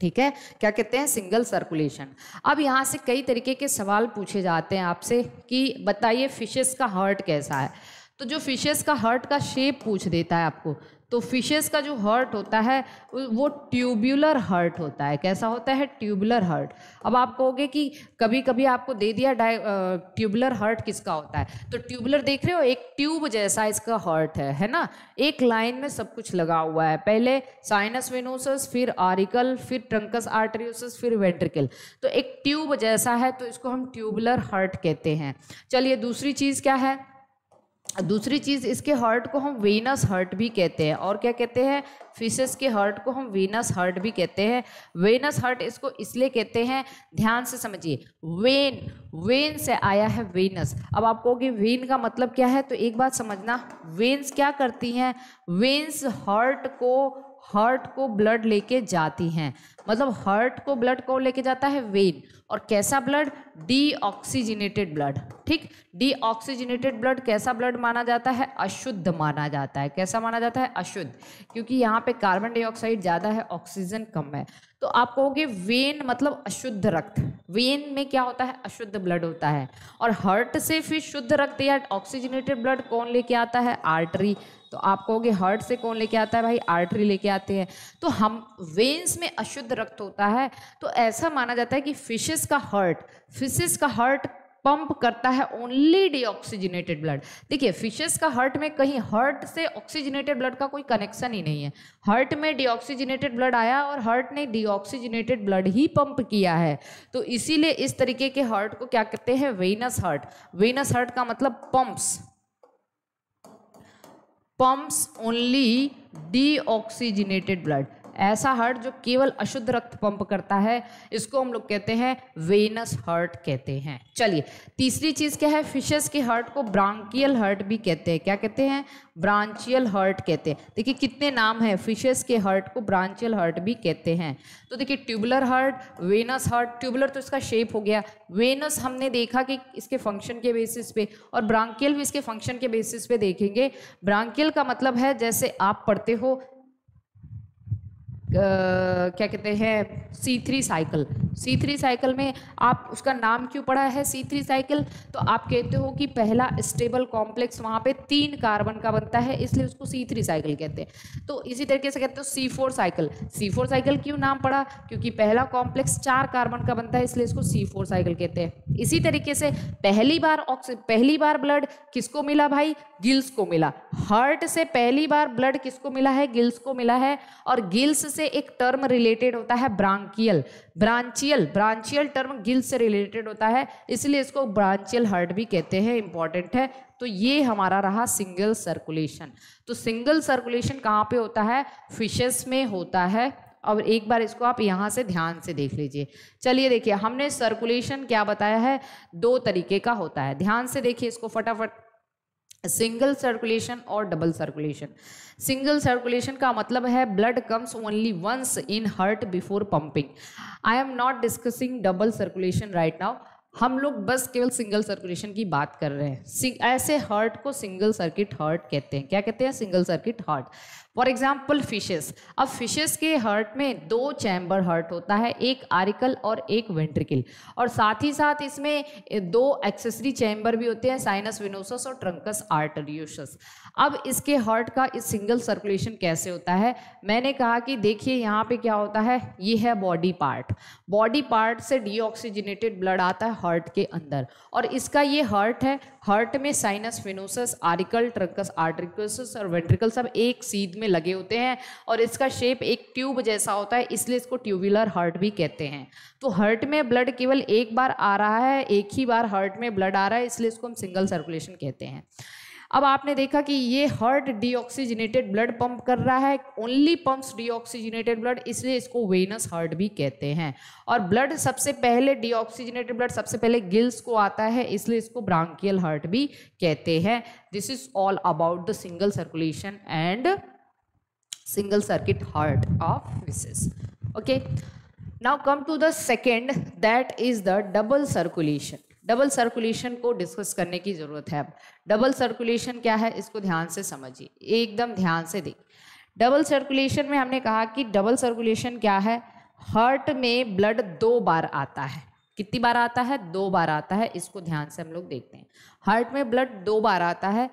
ठीक है? क्या कहते हैं? सिंगल सर्कुलेशन अब यहाँ से कई तरीके के सवाल पूछे जाते हैं आपसे कि बताइए फिशेस का हर्ट कैसा है? तो जो फिशेस का हर्ट का शेप पूछ देता है आपको तो फिशेस का जो हर्ट होता है, वो ट्यूबुलर हर्ट होता है। कैसा होता है? ट्यूबुलर हर्ट अब आप कहोगे कि कभी कभी आपको दे दिया ट्यूबुलर हर्ट किसका होता है? तो ट्यूबुलर देख रहे हो? एक ट्यूब जैसा इसका हर्ट है है ना? एक लाइन में सब कुछ लगा हुआ है। पहले साइनस वेनोसस फिर आरिकल फिर ट्रंकस आर्टरियोसस फिर वेंट्रिकल तो एक ट्यूब जैसा है तो इसको हम ट्यूबुलर हर्ट कहते हैं। चलिए दूसरी चीज़ क्या है? दूसरी चीज़, इसके हार्ट को हम वेनस हार्ट भी कहते हैं। और क्या कहते हैं? फिशेस के हार्ट को हम वेनस हार्ट भी कहते हैं। वेनस हार्ट इसको इसलिए कहते हैं, ध्यान से समझिए। वेन वेन से आया है वेनस अब आप कहोगे वेन का मतलब क्या है? तो एक बात समझना वेन्स क्या करती हैं? वेन्स हार्ट को हार्ट को ब्लड लेके जाती हैं। मतलब हार्ट को ब्लड को लेके जाता है? वेन और कैसा ब्लड डीऑक्सीजनेटेड ब्लड ठीक? डीऑक्सीजनेटेड ब्लड कैसा ब्लड माना जाता है? अशुद्ध माना जाता है। कैसा माना जाता है? अशुद्ध। क्योंकि यहाँ पे कार्बन डाइऑक्साइड ज़्यादा है ऑक्सीजन कम है। तो आप कहोगे वेन मतलब अशुद्ध रक्त। वेन में क्या होता है? अशुद्ध ब्लड होता है। और हर्ट से फिर शुद्ध रक्त या ऑक्सीजनेटेड ब्लड कौन लेके आता है? आर्टरी तो आप कहोगे हर्ट से कौन लेके आता है भाई? आर्टरी लेके आते हैं। तो हम वेन्स में अशुद्ध रक्त होता है। तो ऐसा माना जाता है कि फिशेस का हर्ट फिशेस का हार्ट पंप करता है ओनली डीऑक्सीजनेटेड ब्लड देखिए फिशेस का हार्ट में कहीं हार्ट से ऑक्सीजनेटेड ब्लड का कोई कनेक्शन ही नहीं है। हार्ट में डीऑक्सीजनेटेड ब्लड आया और हार्ट ने डीऑक्सीजनेटेड ब्लड ही पंप किया है। तो इसीलिए इस तरीके के हार्ट को क्या कहते हैं? वेनस हार्ट वेनस हार्ट का मतलब pumps pumps only deoxygenated blood. ऐसा हार्ट जो केवल अशुद्ध रक्त पंप करता है, इसको हम लोग कहते हैं वेनस हार्ट कहते हैं। चलिए, तीसरी चीज़ क्या है? फिशेस के हार्ट को ब्रांकियल हार्ट भी कहते हैं। क्या कहते हैं? ब्रांचियल हार्ट कहते हैं। देखिए कितने नाम हैं, फिशेस के हार्ट को ब्रांचियल हार्ट भी कहते हैं। तो देखिए tubular heart, venous heart, tubular तो इसका शेप हो गया। वेनस हमने देखा कि इसके फ़ंक्शन के बेसिस पे और ब्रांकियल भी इसके फ़ंक्शन के बेसिस पे देखेंगे। ब्रांकियल का मतलब है जैसे आप पढ़ते हो क्या कहते हैं C three cycle C three cycle में आप उसका नाम क्यों पढ़ा है सी थ्री साइकिल तो आप कहते हो कि पहला स्टेबल कॉम्प्लेक्स वहाँ पे तीन कार्बन का बनता है, इसलिए उसको सी थ्री साइकिल कहते हैं। तो इसी तरीके से कहते हो C four cycle C four cycle क्यों नाम पड़ा क्योंकि पहला कॉम्प्लेक्स चार कार्बन का बनता है, इसलिए इसको सी फोर साइकिल कहते हैं। इसी तरीके से पहली बार ऑक्सी पहली बार ब्लड किसको मिला भाई? गिल्स को मिला। हार्ट से पहली बार ब्लड किसको मिला है? गिल्स को मिला है। और गिल्स से एक टर्म रिलेटेड होता है branchial branchial branchial term gill से रिलेटेड होता है, इसलिए इसको ब्रांचियल हार्ट भी कहते हैं इंपॉर्टेंट है। तो ये हमारा रहा सिंगल सर्कुलेशन तो सिंगल सर्कुलेशन कहाँ पे होता है? फिशेस में होता है। और एक बार इसको आप यहाँ से ध्यान से देख लीजिए। चलिए देखिए, हमने सर्कुलेशन क्या बताया है? दो तरीके का होता है। ध्यान से देखिए इसको फटाफट। सिंगल सर्कुलेशन और डबल सर्कुलेशन। सिंगल सर्कुलेशन का मतलब है blood comes only once in heart before pumping. I am not discussing double circulation right now हम लोग बस केवल सिंगल सर्कुलेशन की बात कर रहे हैं। ऐसे हार्ट को सिंगल सर्किट हार्ट कहते हैं। क्या कहते हैं? Single circuit heart. For example fishes अब फिशेस के हर्ट में दो चैम्बर हर्ट होता है, एक आरिकल और एक वेंट्रिकल और साथ ही साथ इसमें दो एक्सेसरी चैम्बर भी होते हैं साइनस विनोसस और ट्रंकस आर्टरियोसस अब इसके हर्ट का इस सिंगल सर्कुलेशन कैसे होता है? मैंने कहा कि देखिए, यहाँ पे क्या होता है? ये है बॉडी पार्ट बॉडी पार्ट से डीऑक्सीजनेटेड ब्लड आता है हार्ट के अंदर. और इसका ये हर्ट है हर्ट में sinus venosus auricle truncus arteriosus और वेंट्रिकल सब एक सीध में लगे होते हैं और इसका शेप एक ट्यूब जैसा होता है, इसलिए इसको ट्यूबुलर हर्ट भी कहते हैं. तो हर्ट में ब्लड केवल एक बार आ रहा है, एक ही बार हर्ट में ब्लड आ रहा है, इसलिए इसको हम सिंगल सर्कुलेशन कहते हैं. अब आपने देखा कि ये हार्ट डीऑक्सीजनेटेड ब्लड पंप कर रहा है ओनली पंप्स डीऑक्सीजनेटेड ब्लड इसलिए इसको वेनस हार्ट भी कहते हैं। और ब्लड सबसे पहले डीऑक्सीजनेटेड ब्लड सबसे पहले गिल्स को आता है, इसलिए इसको ब्रांकियल हार्ट भी कहते हैं। This is all about the single circulation and single circuit heart of fishes okay now come to the second that is the double circulation double circulation को डिस्कस करने की ज़रूरत है अब। डबल सर्कुलेशन क्या है? इसको ध्यान से समझिए। एकदम ध्यान से देख। डबल सर्कुलेशन में हमने कहा कि डबल सर्कुलेशन क्या है? हार्ट में ब्लड दो बार आता है। कितनी बार आता है? दो बार आता है। इसको ध्यान से हम लोग देखते हैं। हार्ट में ब्लड दो बार आता है।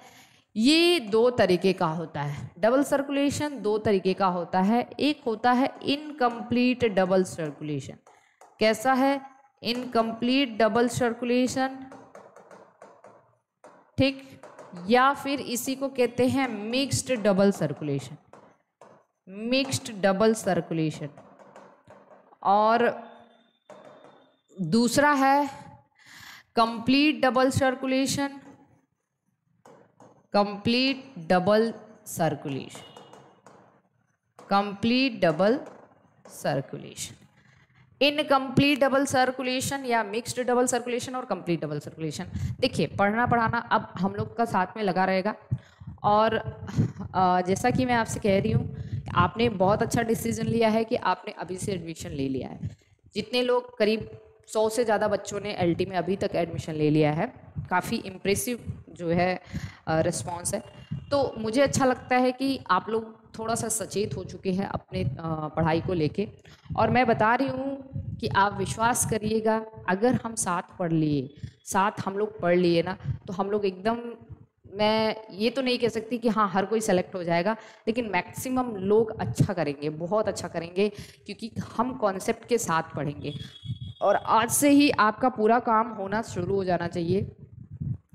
ये दो तरीके का होता है। डबल सर्कुलेशन दो तरीके का होता है। एक होता है इनकम्प्लीट डबल सर्कुलेशन कैसा है? इनकम्प्लीट डबल सर्कुलेशन ठीक? या फिर इसी को कहते हैं mixed double circulation mixed double circulation और दूसरा है complete double circulation complete double circulation complete double circulation incomplete double circulation या मिक्सड डबल सर्कुलेशन और कंप्लीट डबल सर्कुलेशन देखिए, पढ़ना, पढ़ाना अब हम लोग का साथ में लगा रहेगा। और जैसा कि मैं आपसे कह रही हूँ, आपने बहुत अच्छा डिसीज़न लिया है कि आपने अभी से एडमिशन ले लिया है। जितने लोग करीब सौ से ज़्यादा बच्चों ने एलटी में अभी तक एडमिशन ले लिया है। काफ़ी इम्प्रेसिव जो है रिस्पॉन्स है। तो मुझे अच्छा लगता है कि आप लोग थोड़ा सा सचेत हो चुके हैं अपने पढ़ाई को लेके। और मैं बता रही हूँ कि आप विश्वास करिएगा, अगर हम साथ पढ़ लिए, साथ हम लोग पढ़ लिए ना तो हम लोग एकदम, मैं ये तो नहीं कह सकती कि हाँ हर कोई सेलेक्ट हो जाएगा, लेकिन मैक्सिमम लोग अच्छा करेंगे, बहुत अच्छा करेंगे, क्योंकि हम कॉन्सेप्ट के साथ पढ़ेंगे। और आज से ही आपका पूरा काम होना शुरू हो जाना चाहिए।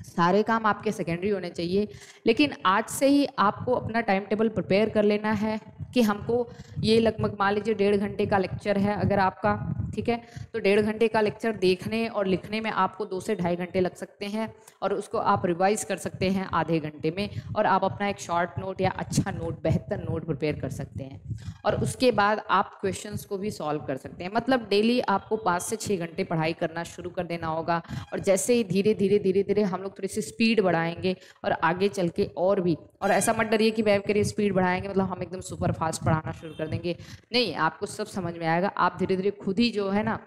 सारे काम आपके सेकेंडरी होने चाहिए। लेकिन आज से ही आपको अपना टाइम टेबल प्रिपेयर कर लेना है कि हमको ये लगभग मान लीजिए डेढ़ घंटे का लेक्चर है अगर आपका, ठीक है? तो डेढ़ घंटे का लेक्चर देखने और लिखने में आपको दो से ढाई घंटे लग सकते हैं और उसको आप रिवाइज कर सकते हैं आधे घंटे में और आप अपना एक शॉर्ट नोट या अच्छा नोट बेहतर नोट प्रिपेयर कर सकते हैं। और उसके बाद आप क्वेश्चंस को भी सॉल्व कर सकते हैं। मतलब डेली आपको पाँच से छः घंटे पढ़ाई करना शुरू कर देना होगा और जैसे ही धीरे धीरे धीरे धीरे हम लोग थोड़ी सी स्पीड बढ़ाएँगे और आगे चल के और भी। और ऐसा मत डरिए कि मैम करिए स्पीड बढ़ाएँगे मतलब हम एकदम सुपर फास्ट पढ़ाना शुरू कर देंगे। नहीं, आपको सब समझ में आएगा। आप धीरे धीरे खुद ही जो है ना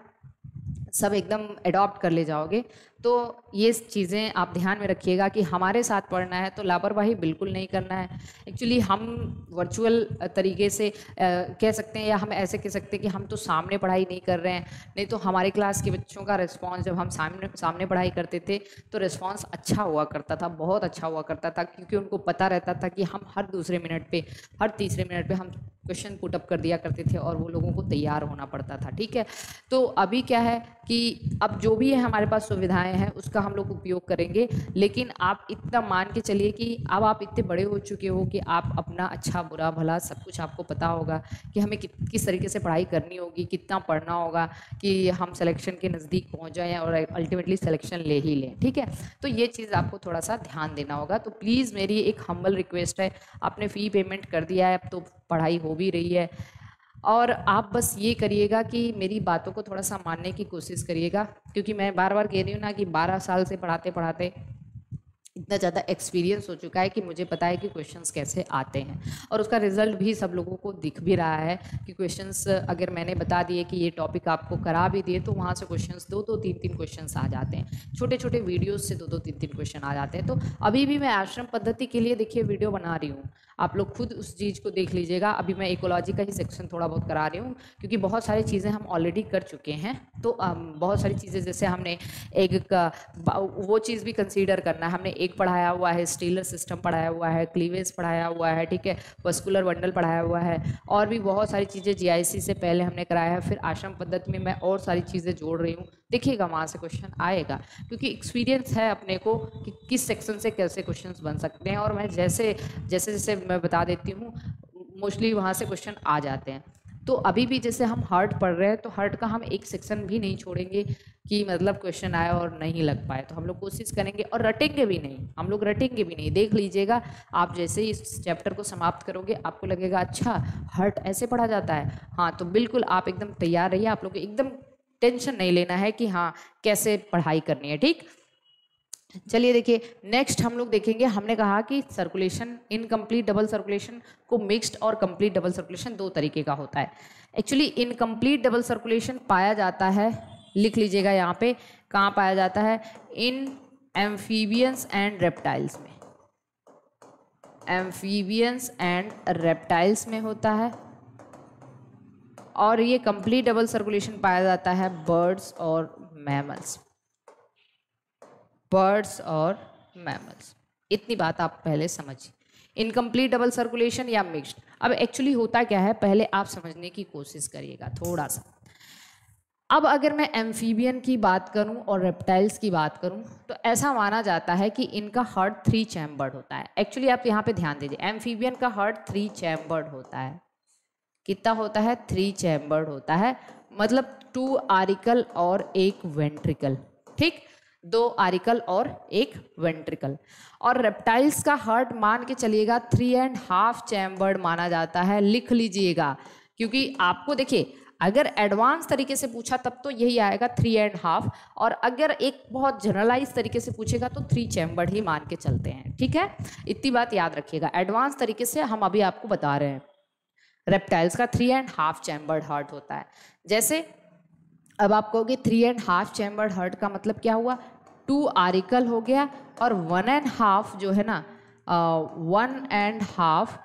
सब एकदम अडॉप्ट कर ले जाओगे। तो ये चीज़ें आप ध्यान में रखिएगा कि हमारे साथ पढ़ना है तो लापरवाही बिल्कुल नहीं करना है। एक्चुअली हम वर्चुअल तरीके से आ, कह सकते हैं या हम ऐसे कह सकते हैं कि हम तो सामने पढ़ाई नहीं कर रहे हैं। नहीं तो हमारे क्लास के बच्चों का रिस्पॉन्स जब हम सामने सामने पढ़ाई करते थे तो रिस्पॉन्स अच्छा हुआ करता था बहुत अच्छा हुआ करता था क्योंकि उनको पता रहता था कि हम हर दूसरे मिनट पर हर तीसरे मिनट पर हम क्वेश्चन पुटअप कर दिया करते थे और वो लोगों को तैयार होना पड़ता था ठीक है? तो अभी क्या है कि अब जो भी है हमारे पास सुविधाएँ हैं उसका हम लोग उपयोग करेंगे। लेकिन आप इतना मान के चलिए कि अब आप इतने बड़े हो चुके हो कि आप अपना अच्छा बुरा भला सब कुछ आपको पता होगा कि हमें कि, किस तरीके से पढ़ाई करनी होगी कितना पढ़ना होगा कि हम सिलेक्शन के नज़दीक पहुँच जाएँ और अल्टीमेटली सिलेक्शन ले ही लें ठीक है? तो ये चीज़ आपको थोड़ा सा ध्यान देना होगा। तो प्लीज़ मेरी एक हम्बल रिक्वेस्ट है आपने फ़ी पेमेंट कर दिया है अब तो पढ़ाई हो भी रही है। और आप बस ये करिएगा कि मेरी बातों को थोड़ा सा मानने की कोशिश करिएगा, क्योंकि मैं बार बार कह रही हूँ ना कि 12 साल से पढ़ाते पढ़ाते इतना ज़्यादा एक्सपीरियंस हो चुका है कि मुझे पता है कि क्वेश्चंस कैसे आते हैं। और उसका रिज़ल्ट भी सब लोगों को दिख भी रहा है कि क्वेश्चंस अगर मैंने बता दिए कि ये टॉपिक आपको करा भी दिए तो वहाँ से क्वेश्चंस दो दो तीन तीन क्वेश्चंस आ जाते हैं। छोटे छोटे वीडियोज़ से दो दो तीन तीन क्वेश्चन आ जाते हैं। तो अभी भी मैं आश्रम पद्धति के लिए देखिए वीडियो बना रही हूँ। आप लोग खुद उस चीज़ को देख लीजिएगा। अभी मैं इकोलॉजी का ही सेक्शन थोड़ा बहुत करा रही हूँ, क्योंकि बहुत सारी चीज़ें हम ऑलरेडी कर चुके हैं। तो बहुत सारी चीज़ें, जैसे हमने एक वो चीज़ भी कंसिडर करना है। हमने एक पढ़ाया हुआ है, स्टीलर सिस्टम पढ़ाया हुआ है, क्लीवेज पढ़ाया हुआ है, ठीक है वस्कुलर वंडल पढ़ाया हुआ है, और भी बहुत सारी चीज़ें जीआईसी से पहले हमने कराया है, फिर आश्रम पद्धति में मैं और सारी चीज़ें जोड़ रही हूँ। देखिएगा वहाँ से क्वेश्चन आएगा, क्योंकि एक्सपीरियंस है अपने को कि किस सेक्शन से कैसे क्वेश्चन बन सकते हैं, और मैं जैसे जैसे जैसे मैं बता देती हूँ मोस्टली वहाँ से क्वेश्चन आ जाते हैं। तो अभी भी जैसे हम हर्ट पढ़ रहे हैं तो हर्ट का हम एक सेक्शन भी नहीं छोड़ेंगे कि मतलब क्वेश्चन आया और नहीं लग पाए तो हम लोग कोशिश करेंगे और रटेंगे भी नहीं। हम लोग रटेंगे भी नहीं। देख लीजिएगा, आप जैसे ही इस चैप्टर को समाप्त करोगे, आपको लगेगा अच्छा हर्ट ऐसे पढ़ा जाता है। हाँ तो बिल्कुल आप एकदम तैयार रहिए। आप लोग एकदम टेंशन नहीं लेना है कि हाँ कैसे पढ़ाई करनी है, ठीक? चलिए देखिए नेक्स्ट हम लोग देखेंगे, हमने कहा कि सर्कुलेशन इनकम्प्लीट डबल सर्कुलेशन को मिक्स्ड और कंप्लीट डबल सर्कुलेशन दो तरीके का होता है। एक्चुअली इनकम्प्लीट डबल सर्कुलेशन पाया जाता है, लिख लीजिएगा यहाँ पे, कहाँ पाया जाता है? इन एम्फीबियंस एंड रेप्टाइल्स में। एम्फीबियंस एंड रेप्टाइल्स में होता है। और ये कंप्लीट डबल सर्कुलेशन पाया जाता है बर्ड्स और मैमल्स बर्ड्स और मैमल्स इतनी बात आप पहले समझिए। इनकम्प्लीट डबल सर्कुलेशन या मिक्स्ड अब एक्चुअली होता क्या है? पहले आप समझने की कोशिश करिएगा थोड़ा सा। अब अगर मैं एम्फीबियन की बात करूँ और रेप्टाइल्स की बात करूँ तो ऐसा माना जाता है कि इनका हार्ट थ्री चैम्बर्ड होता है। एक्चुअली आप यहाँ पे ध्यान दीजिए एम्फीबियन का हार्ट थ्री चैम्बर्ड होता है। कितना होता है? थ्री चैम्बर्ड होता है। मतलब टू आरिकल और एक वेंट्रिकल ठीक? दो आरिकल और एक वेंट्रिकल। और रेप्टाइल्स का हार्ट मान के चलिएगा थ्री एंड हाफ़ चैम्बर्ड माना जाता है, लिख लीजिएगा। क्योंकि आपको देखिए, अगर एडवांस तरीके से पूछा तब तो यही आएगा थ्री एंड हाफ़ और अगर एक बहुत जनरलाइज तरीके से पूछेगा तो थ्री चैम्बर्ड ही मान के चलते हैं, ठीक है? इतनी बात याद रखिएगा। एडवांस तरीके से हम अभी आपको बता रहे हैं। रेप्टाइल्स का three and half chambered heart होता है। जैसे, अब आप कहोगे three and half chambered heart का मतलब क्या हुआ? टू आरिकल हो गया और वन एंड हाफ़ जो है ना वन एंड हाफ़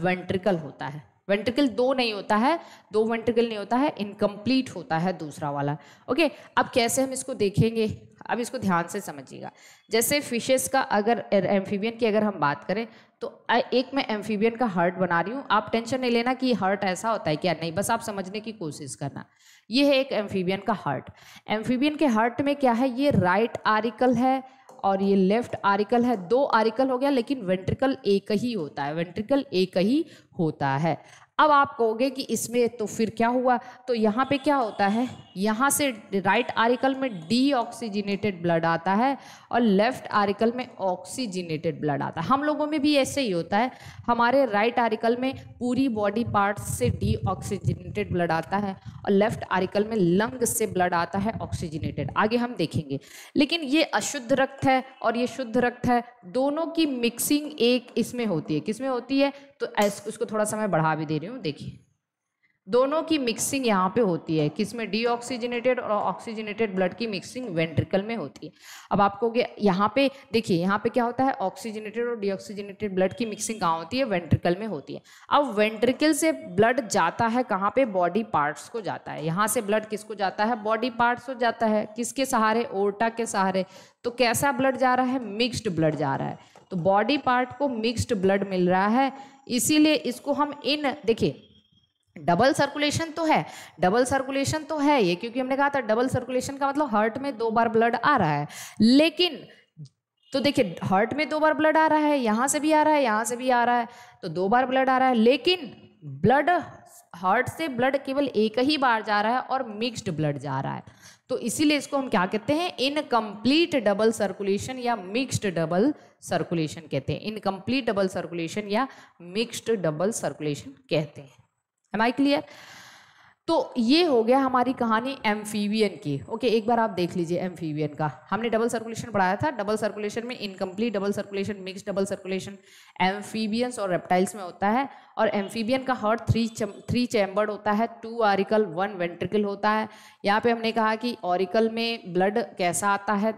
वेंट्रिकल होता है। वेंट्रिकल दो नहीं होता है, दो वेंट्रिकल नहीं होता है इनकम्प्लीट होता है दूसरा वाला। ओके अब कैसे हम इसको देखेंगे? अब इसको ध्यान से समझिएगा। जैसे फिशेस का अगर एम्फीबियन की अगर हम बात करें तो एक मैं एम्फीबियन का हर्ट बना रही हूँ। आप टेंशन नहीं लेना कि हर्ट ऐसा होता है क्या? नहीं, बस आप समझने की कोशिश करना। ये है एक एम्फीबियन का हार्ट एम्फीबियन के हार्ट में क्या है? ये राइट आरिकल है और ये लेफ़्ट आरिकल है. दो आरिकल हो गया, लेकिन वेंट्रिकल एक ही होता है. वेंट्रिकल एक ही होता है. अब आप कहोगे कि इसमें तो फिर क्या हुआ? तो यहाँ पे क्या होता है? यहाँ से राइट आरिकल में डी ऑक्सीजिनेटेड ब्लड आता है और लेफ़्ट आरिकल में ऑक्सीजिनेटेड ब्लड आता है। हम लोगों में भी ऐसे ही होता है। हमारे राइट आरिकल में पूरी बॉडी पार्ट से डी ऑक्सीजिनेटेड ब्लड आता है और लेफ़्ट आरिकल में लंग से ब्लड आता है ऑक्सीजिनेटेड आगे हम देखेंगे। लेकिन ये अशुद्ध रक्त है और ये शुद्ध रक्त है। दोनों की मिक्सिंग एक इसमें होती है। किसमें होती है? तो उसको थोड़ा सा मैं बढ़ा भी दे रही हूँ, देखिए। दोनों की मिक्सिंग यहाँ पे होती है। किसमें? डीऑक्सीजनेटेड और ऑक्सीजनेटेड ब्लड की मिक्सिंग वेंट्रिकल में होती है। अब आपको यहाँ पे, देखिए, यहाँ पे क्या होता है? ऑक्सीजनेटेड और डीऑक्सीजनेटेड ब्लड की मिक्सिंग कहाँ होती है? वेंट्रिकल में होती है। अब वेंट्रिकल से ब्लड जाता है कहाँ पे? बॉडी पार्ट्स को जाता है। यहाँ से ब्लड किसको जाता है? बॉडी पार्ट्स को जाता है। किसके सहारे? ओर्टा के सहारे। तो कैसा ब्लड जा रहा है? मिक्सड ब्लड जा रहा है। तो बॉडी पार्ट को मिक्सड ब्लड मिल रहा है। इसीलिए इसको हम इन, देखिए डबल सर्कुलेशन तो है डबल सर्कुलेशन तो है ये, क्योंकि हमने कहा था डबल सर्कुलेशन का मतलब हार्ट में दो बार ब्लड आ रहा है। लेकिन तो देखिए हार्ट में दो बार ब्लड आ रहा है, यहाँ से भी आ रहा है, यहाँ से भी आ रहा है तो दो बार ब्लड आ रहा है, लेकिन ब्लड हार्ट से ब्लड केवल एक ही बार जा रहा है और मिक्स्ड ब्लड जा रहा है। तो इसीलिए इसको हम क्या कहते हैं? इनकम्प्लीट डबल सर्कुलेशन या मिक्स्ड डबल सर्कुलेशन कहते हैं। इनकम्प्लीट डबल सर्कुलेशन या मिक्स्ड डबल सर्कुलेशन कहते हैं। एम आई क्लियर तो ये हो गया हमारी कहानी एम्फीबियन की। ओके एक बार आप देख लीजिए एम्फीबियन का। हमने डबल सर्कुलेशन पढ़ाया था। डबल सर्कुलेशन में incomplete double circulation mix double circulation amphibians और रेप्टाइल्स में होता है। और एम्फीबियन का हर्ट थ्री थ्री चैम्बर्ड होता है। टू आरिकल वन वेंट्रिकल होता है। यहाँ पे हमने कहा कि ऑरिकल में ब्लड कैसा आता है?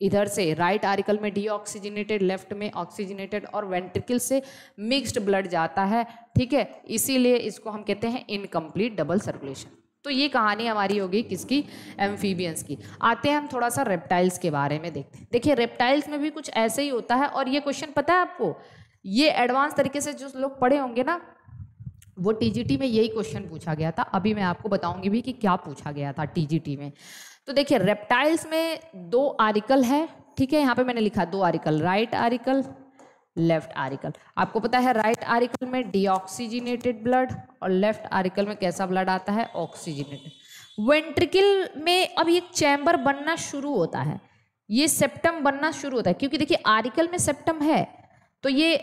इधर से राइट आर्टिकल में डीऑक्सीजनेटेड लेफ़्ट में ऑक्सीजनेटेड और वेंट्रिकल से मिक्स्ड ब्लड जाता है, ठीक है? इसीलिए इसको हम कहते हैं इनकम्प्लीट डबल सर्कुलेशन तो ये कहानी हमारी होगी किसकी? एम्फीबियंस की. आते हैं हम थोड़ा सा रेप्टाइल्स के बारे में देखते हैं। देखिए रेप्टाइल्स में भी कुछ ऐसे ही होता है और ये क्वेश्चन पता है आपको? ये एडवांस तरीके से जो लोग पढ़े होंगे ना, वो टीजीटी में यही क्वेश्चन पूछा गया था। अभी मैं आपको बताऊँगी भी कि क्या पूछा गया था टीजीटी में। तो देखिए रेप्टाइल्स में दो आरिकल है, ठीक है? यहाँ पे मैंने लिखा दो auricle right auricle left auricle आपको पता है राइट आरिकल में डिऑक्सीजिनेटेड ब्लड और लेफ़्ट आरिकल में कैसा ब्लड आता है? ऑक्सीजिनेटेड वेंट्रिकल में अब ये चैम्बर बनना शुरू होता है। ये सेप्टम बनना शुरू होता है, क्योंकि देखिए आरिकल में सेप्टम है तो ये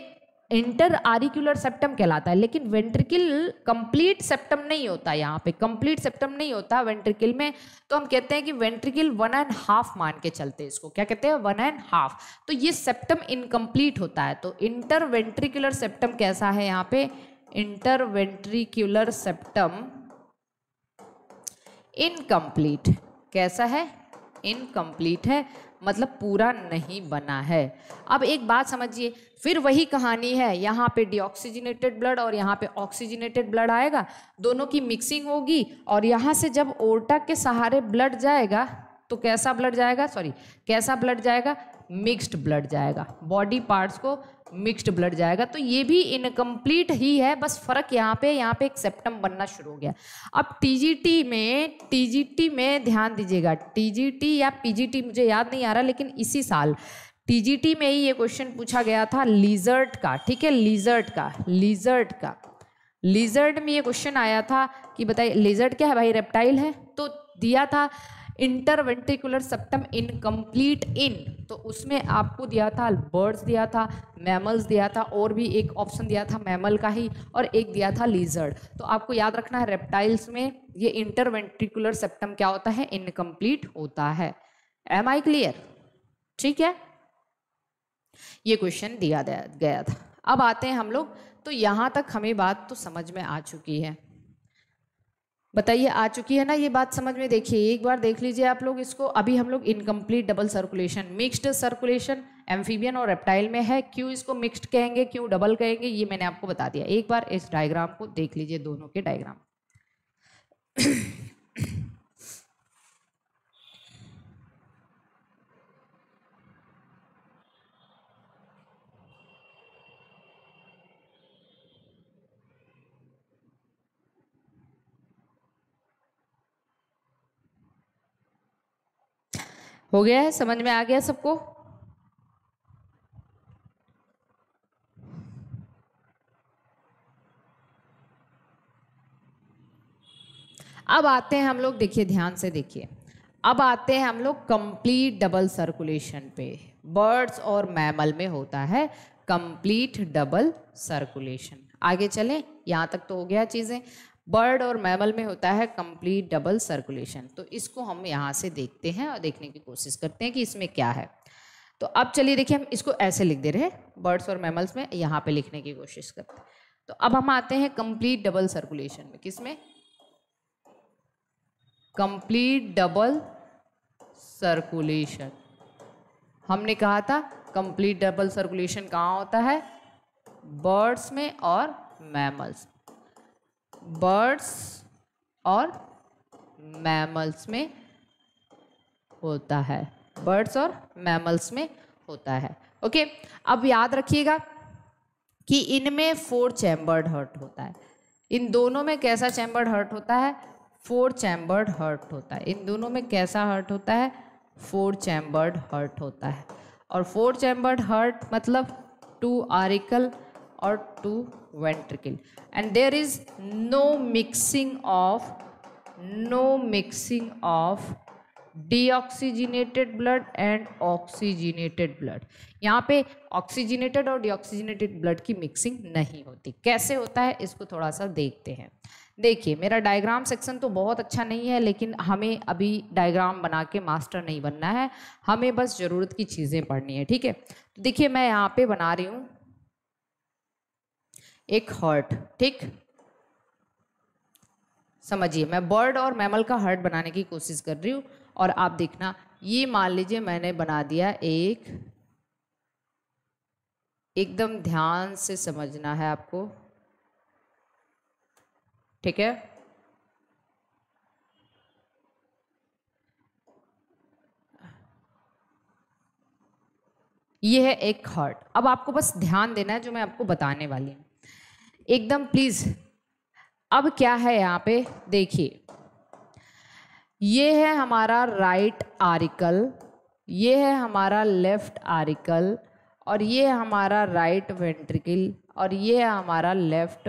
इंटर आरिकुलर सेप्टम कहलाता है, लेकिन वेंट्रिकल कंप्लीट सेप्टम नहीं होता यहाँ पे, कंप्लीट सेप्टम नहीं होता वेंट्रिकल में तो हम कहते हैं कि वेंट्रिकल वन एंड हाफ़ मान के चलते इसको। क्या कहते हैं? वन एंड हाफ़ तो ये सेप्टम इनकम्प्लीट होता है तो इंटर वेंट्रिकुलर सेप्टम कैसा है यहाँ पे? इंटर वेंट्रिकुलर सेप्टम इनकम्प्लीट कैसा है? इनकम्प्लीट है। मतलब पूरा नहीं बना है। अब एक बात समझिए, फिर वही कहानी है, यहाँ पे डिऑक्सीजनेटेड ब्लड और यहाँ पे ऑक्सीजनेटेड ब्लड आएगा, दोनों की मिक्सिंग होगी और यहाँ से जब ओर्टा के सहारे ब्लड जाएगा तो कैसा ब्लड जाएगा? सॉरी कैसा ब्लड जाएगा? मिक्स्ड ब्लड जाएगा। बॉडी पार्ट्स को मिक्स्ड ब्लड जाएगा। तो ये भी इनकम्प्लीट ही है। बस फ़र्क यहाँ पे यहाँ पे एक सेप्टम बनना शुरू हो गया। अब टीजीटी में टीजीटी में ध्यान दीजिएगा। टीजीटी या पीजीटी मुझे याद नहीं आ रहा, लेकिन इसी साल। टीजीटी में ही ये क्वेश्चन पूछा गया था लीजर्ट का। ठीक है? लीजर्ट का। लीजर्ट का। लीजर्ट में ये क्वेश्चन आया था कि बताइए लीजर्ट क्या है भाई? रेप्टाइल है? तो दिया था इंटरवेंट्रिकुलर सेप्टम इनकम्प्लीट इन तो उसमें आपको दिया था बर्ड्स दिया था मैमल्स दिया था, और भी एक ऑप्शन दिया था मैमल का ही, और एक दिया था लीजर्ड तो आपको याद रखना है रेप्टाइल्स में ये इंटरवेंट्रिकुलर सेप्टम क्या होता है? इनकम्प्लीट होता है. एम आई क्लियर ठीक है? ये क्वेश्चन दिया गया था. अब आते हैं हम लोग तो यहाँ तक हमें बात तो समझ में आ चुकी है. बताइए, आ चुकी है ना ये बात समझ में? देखिए, एक बार देख लीजिए आप लोग इसको। अभी हम लोग incomplete double circulation mixed circulation amphibian और रेप्टाइल में है। क्यों इसको मिक्स्ड कहेंगे, क्यों डबल कहेंगे, ये मैंने आपको बता दिया। एक बार इस डायग्राम को देख लीजिए, दोनों के डायग्राम हो गया है? समझ में आ गया सबको? अब आते हैं हम लोग, देखिए ध्यान से देखिए। अब आते हैं हम लोग कंप्लीट डबल सर्कुलेशन पे। बर्ड्स और मैमल में होता है कंप्लीट डबल सर्कुलेशन आगे चलें, यहाँ तक तो हो गया चीज़ें। बर्ड और मैमल में होता है कंप्लीट डबल सर्कुलेशन तो इसको हम यहाँ से देखते हैं और देखने की कोशिश करते हैं कि इसमें क्या है। तो अब चलिए देखिए, हम इसको ऐसे लिख दे रहे हैं, बर्ड्स और मैमल्स में, यहाँ पे लिखने की कोशिश करते हैं। तो अब हम आते हैं कंप्लीट डबल सर्कुलेशन में किसमें कंप्लीट डबल सर्कुलेशन हमने कहा था कंप्लीट डबल सर्कुलेशन कहाँ होता है? बर्ड्स में और मैमल्स बर्ड्स और मैमल्स में होता है। बर्ड्स और मैमल्स में होता है। ओके अब याद रखिएगा कि इनमें फोर चैम्बर्ड हर्ट होता है। इन दोनों में कैसा चैम्बर्ड हर्ट होता है? फोर चैम्बर्ड हर्ट होता है। इन दोनों में कैसा हर्ट होता है? फोर चैम्बर्ड हर्ट होता है। और फोर चैम्बर्ड हर्ट मतलब two auricle or to ventricle. And there is no mixing of, no mixing of deoxygenated blood and oxygenated blood यहाँ पे ऑक्सीजिनेटेड और डीऑक्सीजिनेटेड ब्लड की मिक्सिंग नहीं होती। कैसे होता है? इसको थोड़ा सा देखते हैं। देखिए, मेरा डायग्राम सेक्शन तो बहुत अच्छा नहीं है, लेकिन हमें अभी डायग्राम बना के मास्टर नहीं बनना है। हमें बस ज़रूरत की चीज़ें पढ़नी है, ठीक है? तो देखिए, मैं यहाँ पे बना रही हूँ एक हर्ट ठीक? समझिए, मैं बर्ड और मैमल का हर्ट बनाने की कोशिश कर रही हूँ, और आप देखना, ये मान लीजिए मैंने बना दिया एक, एकदम ध्यान से समझना है आपको। ठीक है? ये है एक हर्ट अब आपको बस ध्यान देना है जो मैं आपको बताने वाली हूँ। एकदम प्लीज़ अब क्या है यहाँ पे? देखिए, ये है हमारा राइट आर्टिकल ये है हमारा लेफ़्ट आर्टिकल और ये है हमारा राइट वेंट्रिकल और ये है हमारा लेफ़्ट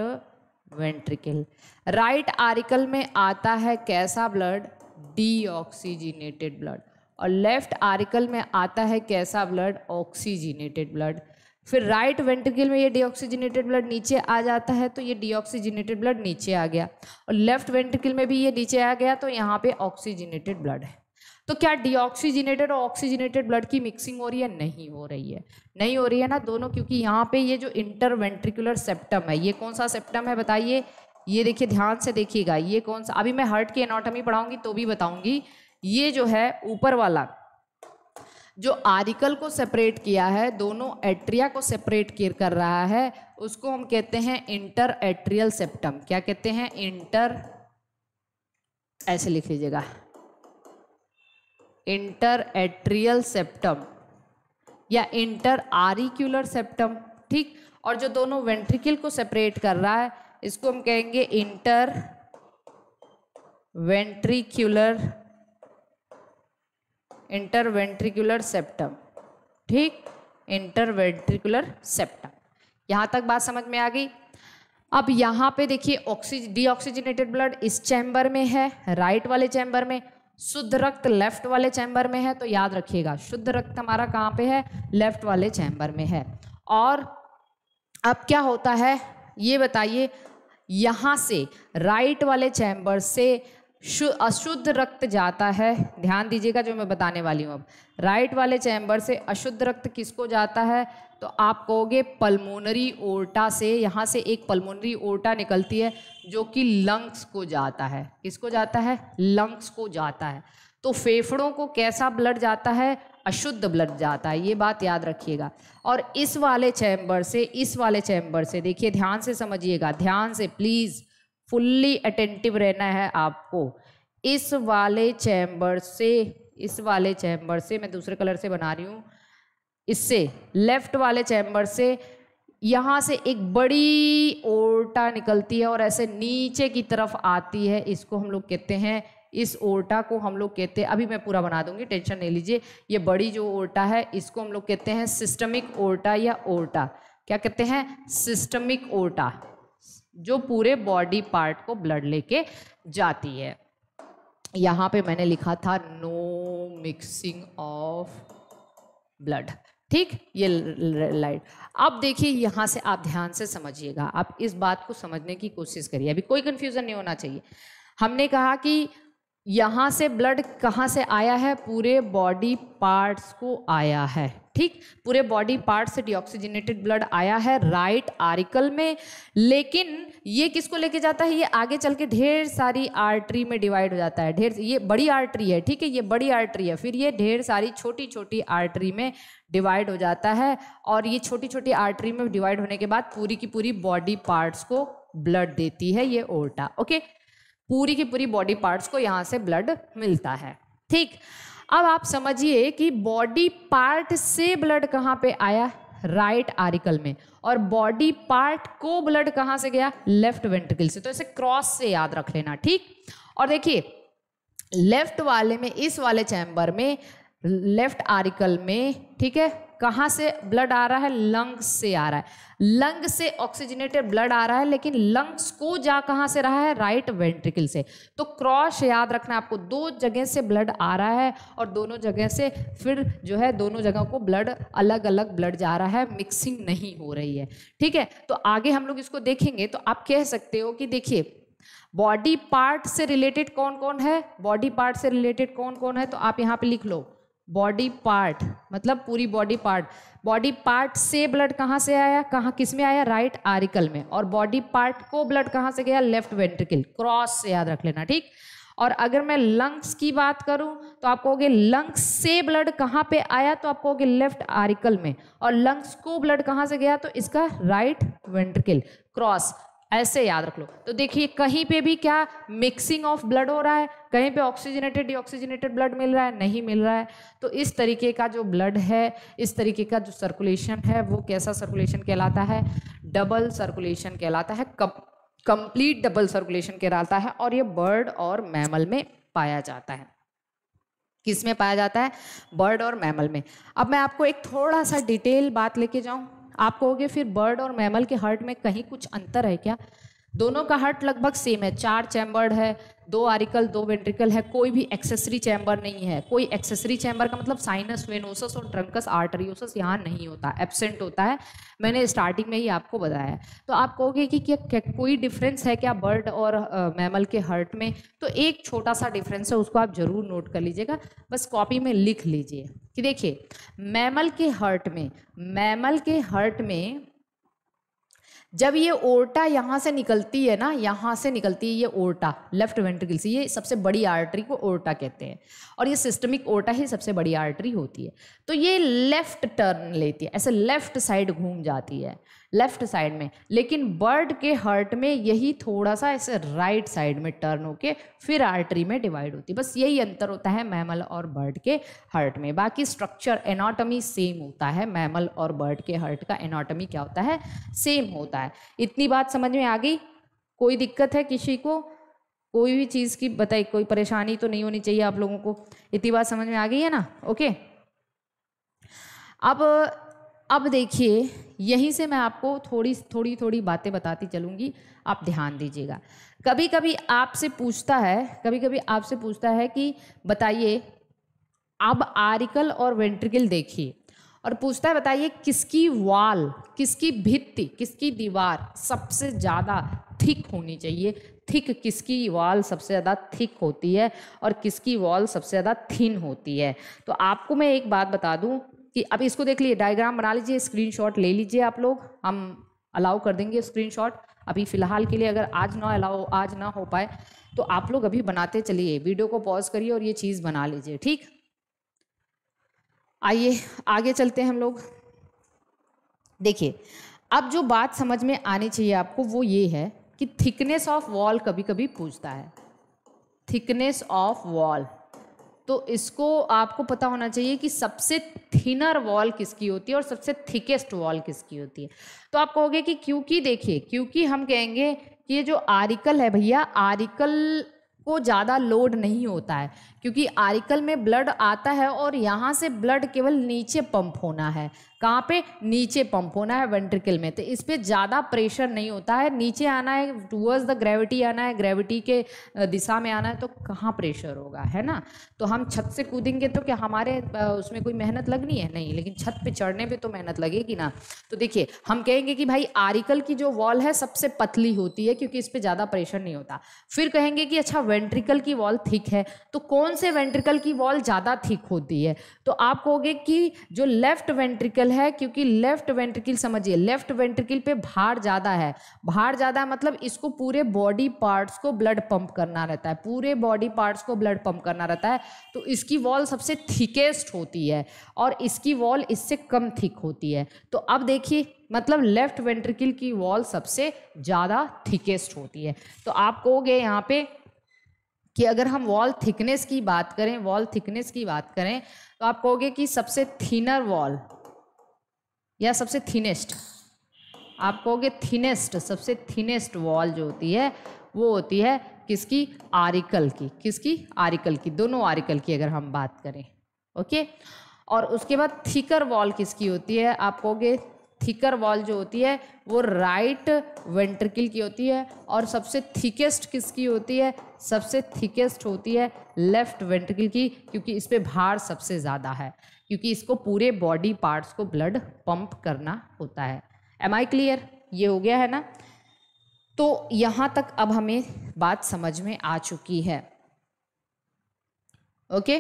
वेंट्रिकल राइट आर्टिकल में आता है कैसा ब्लड डीऑक्सीजिनेटेड ब्लड और लेफ़्ट आर्टिकल में आता है कैसा ब्लड ऑक्सीजिनेटेड ब्लड फिर राइट वेंटिकल में ये डीऑक्सीजिनेटेड ब्लड नीचे आ जाता है तो ये डीऑक्सीजिनेटेड ब्लड नीचे आ गया। और लेफ़्ट वेंटिकल में भी ये नीचे आ गया तो यहाँ पे ऑक्सीजिनेटेड ब्लड है। तो क्या डीऑक्सीजिनेटेड और ऑक्सीजिनेटेड ब्लड की मिक्सिंग हो रही है? नहीं हो रही है। नहीं हो रही है ना दोनों, क्योंकि यहाँ पे ये जो इंटरवेंट्रिकुलर सेप्टम है, ये कौन सा सेप्टम है बताइए? ये देखिए, ध्यान से देखिएगा, ये कौन सा अभी मैं हार्ट की एनाटॉमी पढ़ाऊँगी तो भी बताऊँगी। ये जो है ऊपर वाला जो आरिकल को सेपरेट किया है, दोनों एट्रिया को सेपरेट कर रहा है, उसको हम कहते हैं इंटर एट्रियल सेप्टम क्या कहते हैं? इंटर ऐसे लिख लीजिएगा. इंटर एट्रियल सेप्टम या इंटर आरिक्यूलर सेप्टम ठीक? और जो दोनों वेंट्रिकल को सेपरेट कर रहा है, इसको हम कहेंगे इंटर वेंट्रिक्यूलर इंटरवेंट्रिकुलर सेप्टम ठीक? इंटरवेंट्रिकुलर सेप्टम यहाँ तक बात समझ में आ गई? अब यहाँ पे देखिए ऑक्सीज डीऑक्सीजनेटेड ब्लड इस चैम्बर में है राइट वाले चैम्बर में, शुद्ध रक्त लेफ़्ट वाले चैम्बर में है तो याद रखिएगा, शुद्ध रक्त हमारा कहाँ पे है? लेफ़्ट वाले चैम्बर में है। और अब क्या होता है? ये बताइए, यहाँ से राइट वाले चैम्बर से अशुद्ध रक्त जाता है। ध्यान दीजिएगा जो मैं बताने वाली हूँ अब। राइट वाले चैम्बर से अशुद्ध रक्त किसको जाता है? तो आप कहोगे पल्मोनरी ओर्टा से, यहाँ से एक पल्मोनरी ओर्टा निकलती है जो कि लंग्स को जाता है। किसको जाता है? लंग्स को जाता है। तो फेफड़ों को कैसा ब्लड जाता है? अशुद्ध ब्लड जाता है, ये बात याद रखिएगा। और इस वाले चैम्बर से, इस वाले चैम्बर से, देखिए ध्यान से समझिएगा, ध्यान से, प्लीज़। फुल्ली अटेंटिव रहना है आपको। इस वाले चैम्बर से, इस वाले चैम्बर से, मैं दूसरे कलर से बना रही हूँ, इससे लेफ़्ट वाले चैम्बर से, यहाँ से एक बड़ी ओर्टा निकलती है और ऐसे नीचे की तरफ़ आती है, इसको हम लोग कहते हैं, इस ओर्टा को हम लोग कहते हैं, अभी मैं पूरा बना दूँगी, टेंशन नहीं लीजिए, ये बड़ी जो ओर्टा है, इसको हम लोग कहते हैं सिस्टमिक ओर्टा या ओर्टा। क्या कहते हैं? Systemic aorta. जो पूरे बॉडी पार्ट को ब्लड लेके जाती है। यहाँ पे मैंने लिखा था, नो मिक्सिंग ऑफ़ ब्लड। ठीक? ये लाइट। अब देखिए, यहाँ से आप ध्यान से समझिएगा। आप इस बात को समझने की कोशिश करिए। अभी कोई कंफ्यूजन नहीं होना चाहिए। हमने कहा कि यहाँ से ब्लड कहाँ से आया है? पूरे बॉडी पार्ट्स को आया है। ठीक, पूरे बॉडी पार्ट से डिऑक्सीजनेटेड ब्लड आया है राइट आर्टिकल में। लेकिन ये किसको लेके जाता है? ये आगे चल के ढेर सारी आर्टरी में डिवाइड हो जाता है। ढेर ये बड़ी आर्टरी है, ठीक है? ये बड़ी आर्टरी है, फिर ये ढेर सारी छोटी छोटी आर्टरी में डिवाइड हो जाता है और ये छोटी छोटी आर्टरी में डिवाइड होने के बाद पूरी की पूरी बॉडी पार्ट्स को ब्लड देती है ये ओल्टा ओके पूरी की पूरी बॉडी पार्ट्स को यहाँ से ब्लड मिलता है, ठीक? अब आप समझिए कि बॉडी पार्ट से ब्लड कहाँ पे आया? राइट right आर्टिकल में। और बॉडी पार्ट को ब्लड कहाँ से गया? लेफ़्ट वेंट्रिकल से। तो इसे क्रॉस से याद रख लेना, ठीक? और देखिए लेफ़्ट वाले में, इस वाले चैम्बर में लेफ़्ट आर्टिकल में, ठीक है? कहाँ से ब्लड आ रहा है? लंग्स से आ रहा है। लंग से ऑक्सीजनेटेड ब्लड आ रहा है, लेकिन लंग्स को जा कहाँ से रहा है? राइट वेंट्रिकल से। तो क्रॉस याद रखना है आपको, दो जगह से ब्लड आ रहा है और दोनों जगह से फिर जो है दोनों जगह को ब्लड अलग अलग ब्लड जा रहा है मिक्सिंग नहीं हो रही है। ठीक है? तो आगे हम लोग इसको देखेंगे तो आप कह सकते हो कि देखिए बॉडी पार्ट से रिलेटेड कौन कौन है? बॉडी पार्ट से रिलेटेड कौन कौन है? तो आप यहाँ पे लिख लो। बॉडी पार्ट मतलब पूरी बॉडी पार्ट बॉडी पार्ट से ब्लड कहाँ से आया? कहाँ किसमें आया? राइट आरिकल में. और बॉडी पार्ट को ब्लड कहाँ से गया? लेफ़्ट वेंट्रिकल क्रॉस से याद रख लेना, ठीक? और अगर मैं लंग्स की बात करूँ तो आप कहोगे लंग्स से ब्लड कहाँ पे आया? तो आप कहोगे लेफ़्ट आरिकल में. और लंग्स को ब्लड कहाँ से गया? तो इसका राइट वेंट्रिकल क्रॉस ऐसे याद रख लो. तो देखिए, कहीं पे भी क्या मिक्सिंग ऑफ़ ब्लड हो रहा है? कहीं पे ऑक्सीजनेटेड डिऑक्सीजनेटेड ब्लड मिल रहा है, नहीं मिल रहा है तो इस तरीके का जो ब्लड है, इस तरीके का जो सर्कुलेशन है, वो कैसा सर्कुलेशन कहलाता है? डबल सर्कुलेशन कहलाता है कंप्लीट डबल सर्कुलेशन कहलाता है और ये बर्ड और मैमल में पाया जाता है। किसमें पाया जाता है? बर्ड और मैमल में। अब मैं आपको एक थोड़ा सा डिटेल बात लेके जाऊँ। आप कहोगे, फिर बर्ड और मैमल के हार्ट में कहीं कुछ अंतर है क्या? दोनों का हार्ट लगभग सेम है। चार चैम्बर्ड है दो आरिकल दो वेंट्रिकल है कोई भी एक्सेसरी चैम्बर नहीं है। कोई एक्सेसरी चैम्बर का मतलब साइनस वेनोसस और ट्रंकस आर्टरियोसस यहाँ नहीं होता एबसेंट होता है। मैंने स्टार्टिंग में ही आपको बताया है। तो आप कहोगे कि क्या, क्या कोई डिफरेंस है क्या बर्ड और मैमल के हर्ट में? तो एक छोटा सा डिफरेंस है उसको आप ज़रूर नोट कर लीजिएगा। बस कॉपी में लिख लीजिए कि देखिए मैमल के हर्ट में मैमल के हर्ट में जब ये ओरटा यहाँ से निकलती है ना, यहाँ से निकलती है ये ओरटा लेफ़्ट वेंट्रिकल से, ये सबसे बड़ी आर्टरी को ओरटा कहते हैं। और ये सिस्टमिक ओरटा ही सबसे बड़ी आर्टरी होती है। तो ये लेफ़्ट टर्न लेती है, ऐसे लेफ़्ट साइड घूम जाती है। लेफ़्ट साइड में। लेकिन बर्ड के हार्ट में यही थोड़ा सा ऐसे राइट साइड में टर्न होके फिर आर्टरी में डिवाइड होती है। बस यही अंतर होता है मैमल और बर्ड के हार्ट में। बाकी स्ट्रक्चर एनाटॉमी सेम होता है। मैमल और बर्ड के हार्ट का एनाटॉमी क्या होता है? सेम होता है। इतनी बात समझ में आ गई? कोई दिक्कत है किसी को? कोई भी चीज़ की बताइए कोई परेशानी तो नहीं होनी चाहिए आप लोगों को। इतनी बात समझ में आ गई है ना? ओके अब अब देखिए यहीं से मैं आपको थोड़ी थोड़ी थोड़ी बातें बताती चलूँगी। आप ध्यान दीजिएगा। कभी कभी आपसे पूछता है कभी कभी आपसे पूछता है कि बताइए, अब आरिकल और वेंट्रिकल देखिए। और पूछता है, बताइए, किसकी वाल, किसकी भित्ति, किसकी दीवार सबसे ज़्यादा थिक होनी चाहिए? थिक किसकी वॉल सबसे ज़्यादा थिक होती है और किसकी वॉल सबसे ज़्यादा थिन होती है? तो आपको मैं एक बात बता दूँ कि अब इसको देख लीजिए डायग्राम बना लीजिए स्क्रीनशॉट ले लीजिए आप लोग। हम अलाउ कर देंगे स्क्रीनशॉट अभी फ़िलहाल के लिए अगर आज ना अलाउ आज ना हो पाए तो आप लोग अभी बनाते चलिए। वीडियो को पॉज करिए और ये चीज़ बना लीजिए, ठीक? आइए, आगे चलते हैं हम लोग। देखिए, अब जो बात समझ में आनी चाहिए आपको वो ये है कि थिकनेस ऑफ़ वॉल कभी कभी पूछता है। थिकनेस ऑफ़ वॉल तो इसको आपको पता होना चाहिए कि सबसे थिनर वॉल किसकी होती है और सबसे थिकेस्ट वॉल किसकी होती है। तो आप कहोगे कि क्योंकि देखिए, क्योंकि हम कहेंगे कि ये जो आरिकल है भैया, आरिकल को ज़्यादा लोड नहीं होता है। क्योंकि आरिकल में ब्लड आता है और यहाँ से ब्लड केवल नीचे पंप होना है। कहाँ पे? नीचे पंप होना है वेंट्रिकल में। तो इस पर ज़्यादा प्रेशर नहीं होता है। नीचे आना है टूवर्ड्स द ग्रेविटी आना है ग्रेविटी के दिशा में आना है तो कहाँ प्रेशर होगा, है ना? तो हम छत से कूदेंगे तो क्या हमारे उसमें कोई मेहनत लगनी है? नहीं, लेकिन छत पे चढ़ने पे तो मेहनत लगेगी ना। तो देखिए, हम कहेंगे कि भाई आरिकल की जो वॉल है सबसे पतली होती है क्योंकि इस पर ज़्यादा प्रेशर नहीं होता। फिर कहेंगे कि अच्छा वेंट्रिकल की वॉल थिक है तो कौन से वेंट्रिकल की वॉल ज़्यादा थिक होती है? तो आप कहोगे कि जो लेफ़्ट वेंट्रिकल है, क्योंकि लेफ़्ट वेंट्रिकल समझिए लेफ़्ट वेंट्रिकल पे भार ज़्यादा है। भार ज़्यादा मतलब इसको पूरे बॉडी पार्ट्स को ब्लड पंप करना रहता है। पूरे बॉडी पार्ट्स को ब्लड पंप करना रहता है। तो इसकी वॉल सबसे थिकेस्ट होती है और इसकी वॉल इससे कम थिक होती है। तो अब देखिए मतलब लेफ़्ट वेंट्रिकल की वॉल सबसे ज़्यादा थिकेस्ट होती है। तो आप कहोगे यहाँ पे कि अगर हम वॉल थिकनेस की बात करें वॉल थिकनेस की बात करें तो आप कहोगे कि सबसे थिनर वॉल या सबसे थिनेस्ट आप कहोगे थिनेस्ट सबसे थिनेस्ट वॉल जो होती है, वो होती है किसकी? आरिकल की। किसकी? आरिकल की। दोनों आरिकल की अगर हम बात करें। ओके और उसके बाद थिकर वॉल किसकी होती है? आप कहोगे थिकर वॉल जो होती है, वो राइट वेंट्रिकल की होती है और सबसे थिकेस्ट किसकी होती है? सबसे थिकेस्ट होती है लेफ़्ट वेंट्रिकल की, क्योंकि इस पर भार सबसे ज़्यादा है, क्योंकि इसको पूरे बॉडी पार्ट्स को ब्लड पंप करना होता है। एम आई क्लियर ये हो गया है ना? तो यहाँ तक अब हमें बात समझ में आ चुकी है। ओके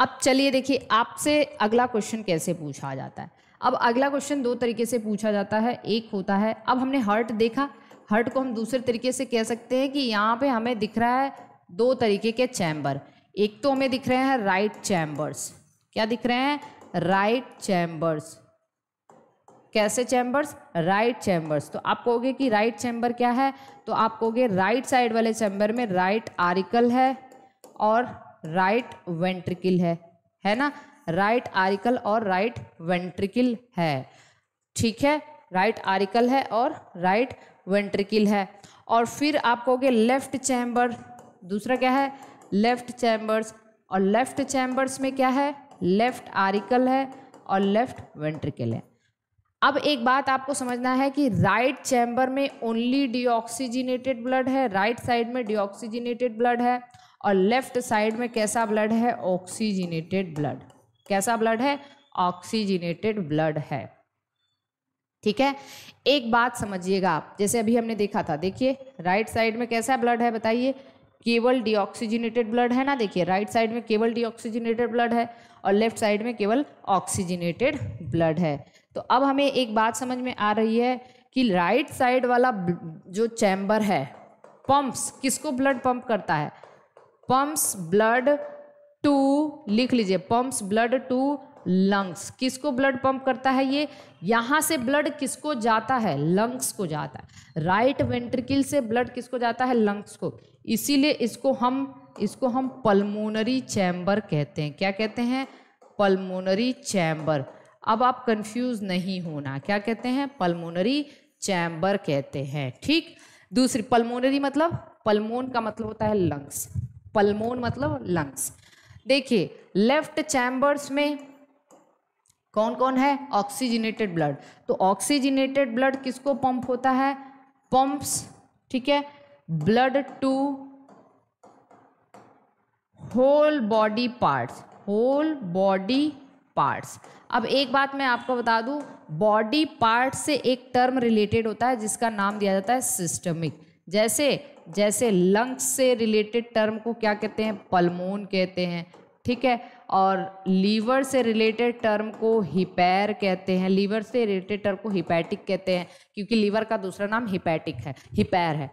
अब चलिए देखिए, आपसे अगला क्वेश्चन कैसे पूछा जाता है? अब अगला क्वेश्चन दो तरीके से पूछा जाता है। एक होता है, अब हमने हर्ट देखा। हर्ट को हम दूसरे तरीके से कह सकते हैं कि यहाँ पे हमें दिख रहा है दो तरीके के चैम्बर एक तो हमें दिख रहे हैं राइट चैम्बर्स क्या दिख रहे हैं? राइट चैम्बर्स कैसे चैम्बर्स राइट चैम्बर्स तो आप कहोगे कि राइट चैम्बर क्या है? तो आप कहोगे राइट साइड वाले चैम्बर में राइट आरिकल है और राइट वेंट्रिकल है है ना? राइट आरिकल और राइट वेंट्रिकल है। ठीक है? राइट आरिकल है और राइट वेंट्रिकल है। और फिर आप कहोगे लेफ़्ट चैम्बर दूसरा क्या है? लेफ़्ट चैम्बर्स और लेफ़्ट चैम्बर्स में क्या है? लेफ़्ट आरिकल है और लेफ़्ट वेंट्रिकल है। अब एक बात आपको समझना है कि राइट चैम्बर में ओनली डीऑक्सीजिनेटेड ब्लड है राइट साइड में डीऑक्सीजिनेटेड ब्लड है। और लेफ़्ट साइड में कैसा ब्लड है? Oxygenated blood. कैसा ब्लड है? ऑक्सीजिनेटेड ब्लड है। ठीक है? एक बात समझिएगा आप। जैसे अभी हमने देखा था, देखिए राइट साइड में कैसा ब्लड है बताइए। केवल डीऑक्सीजिनेटेड ब्लड है ना? देखिए राइट साइड में केवल डीऑक्सीजिनेटेड ब्लड है और लेफ़्ट साइड में केवल ऑक्सीजिनेटेड ब्लड है। तो अब हमें एक बात समझ में आ रही है कि राइट साइड वाला जो चैम्बर है पंप्स किसको ब्लड पंप करता है? पंप्स ब्लड टू लिख लीजिए पंप्स ब्लड टू लंग्स किसको ब्लड पंप करता है ये? यहाँ से ब्लड किसको जाता है? लंग्स को जाता है। राइट वेंट्रिकल से ब्लड किसको जाता है? लंग्स को। इसीलिए इसको हम इसको हम पल्मोनरी चैम्बर कहते हैं। क्या कहते हैं? पल्मोनरी चैम्बर अब आप कंफ्यूज नहीं होना। क्या कहते हैं? पल्मोनरी चैम्बर कहते हैं। ठीक? दूसरी पल्मोनरी मतलब पल्मोन का मतलब होता है लंग्स पल्मोन मतलब लंग्स देखिए लेफ़्ट चैम्बर्स में कौन कौन है? ऑक्सीजनेटेड ब्लड तो ऑक्सीजनेटेड ब्लड किसको पंप होता है? पंप्स ठीक है? Blood to whole body parts whole body parts अब एक बात मैं आपको बता दूँ बॉडी पार्ट से एक टर्म रिलेटेड होता है, जिसका नाम दिया जाता है सिस्टमिक जैसे जैसे लंग्स से रिलेटेड टर्म को क्या कहते हैं? पलमोन कहते हैं, ठीक है? और लीवर से रिलेटेड टर्म को हिपैर कहते हैं, लीवर से रिलेटेड टर्म को हिपैटिक कहते हैं, क्योंकि लीवर का दूसरा नाम हिपैटिक है, हिपैर है।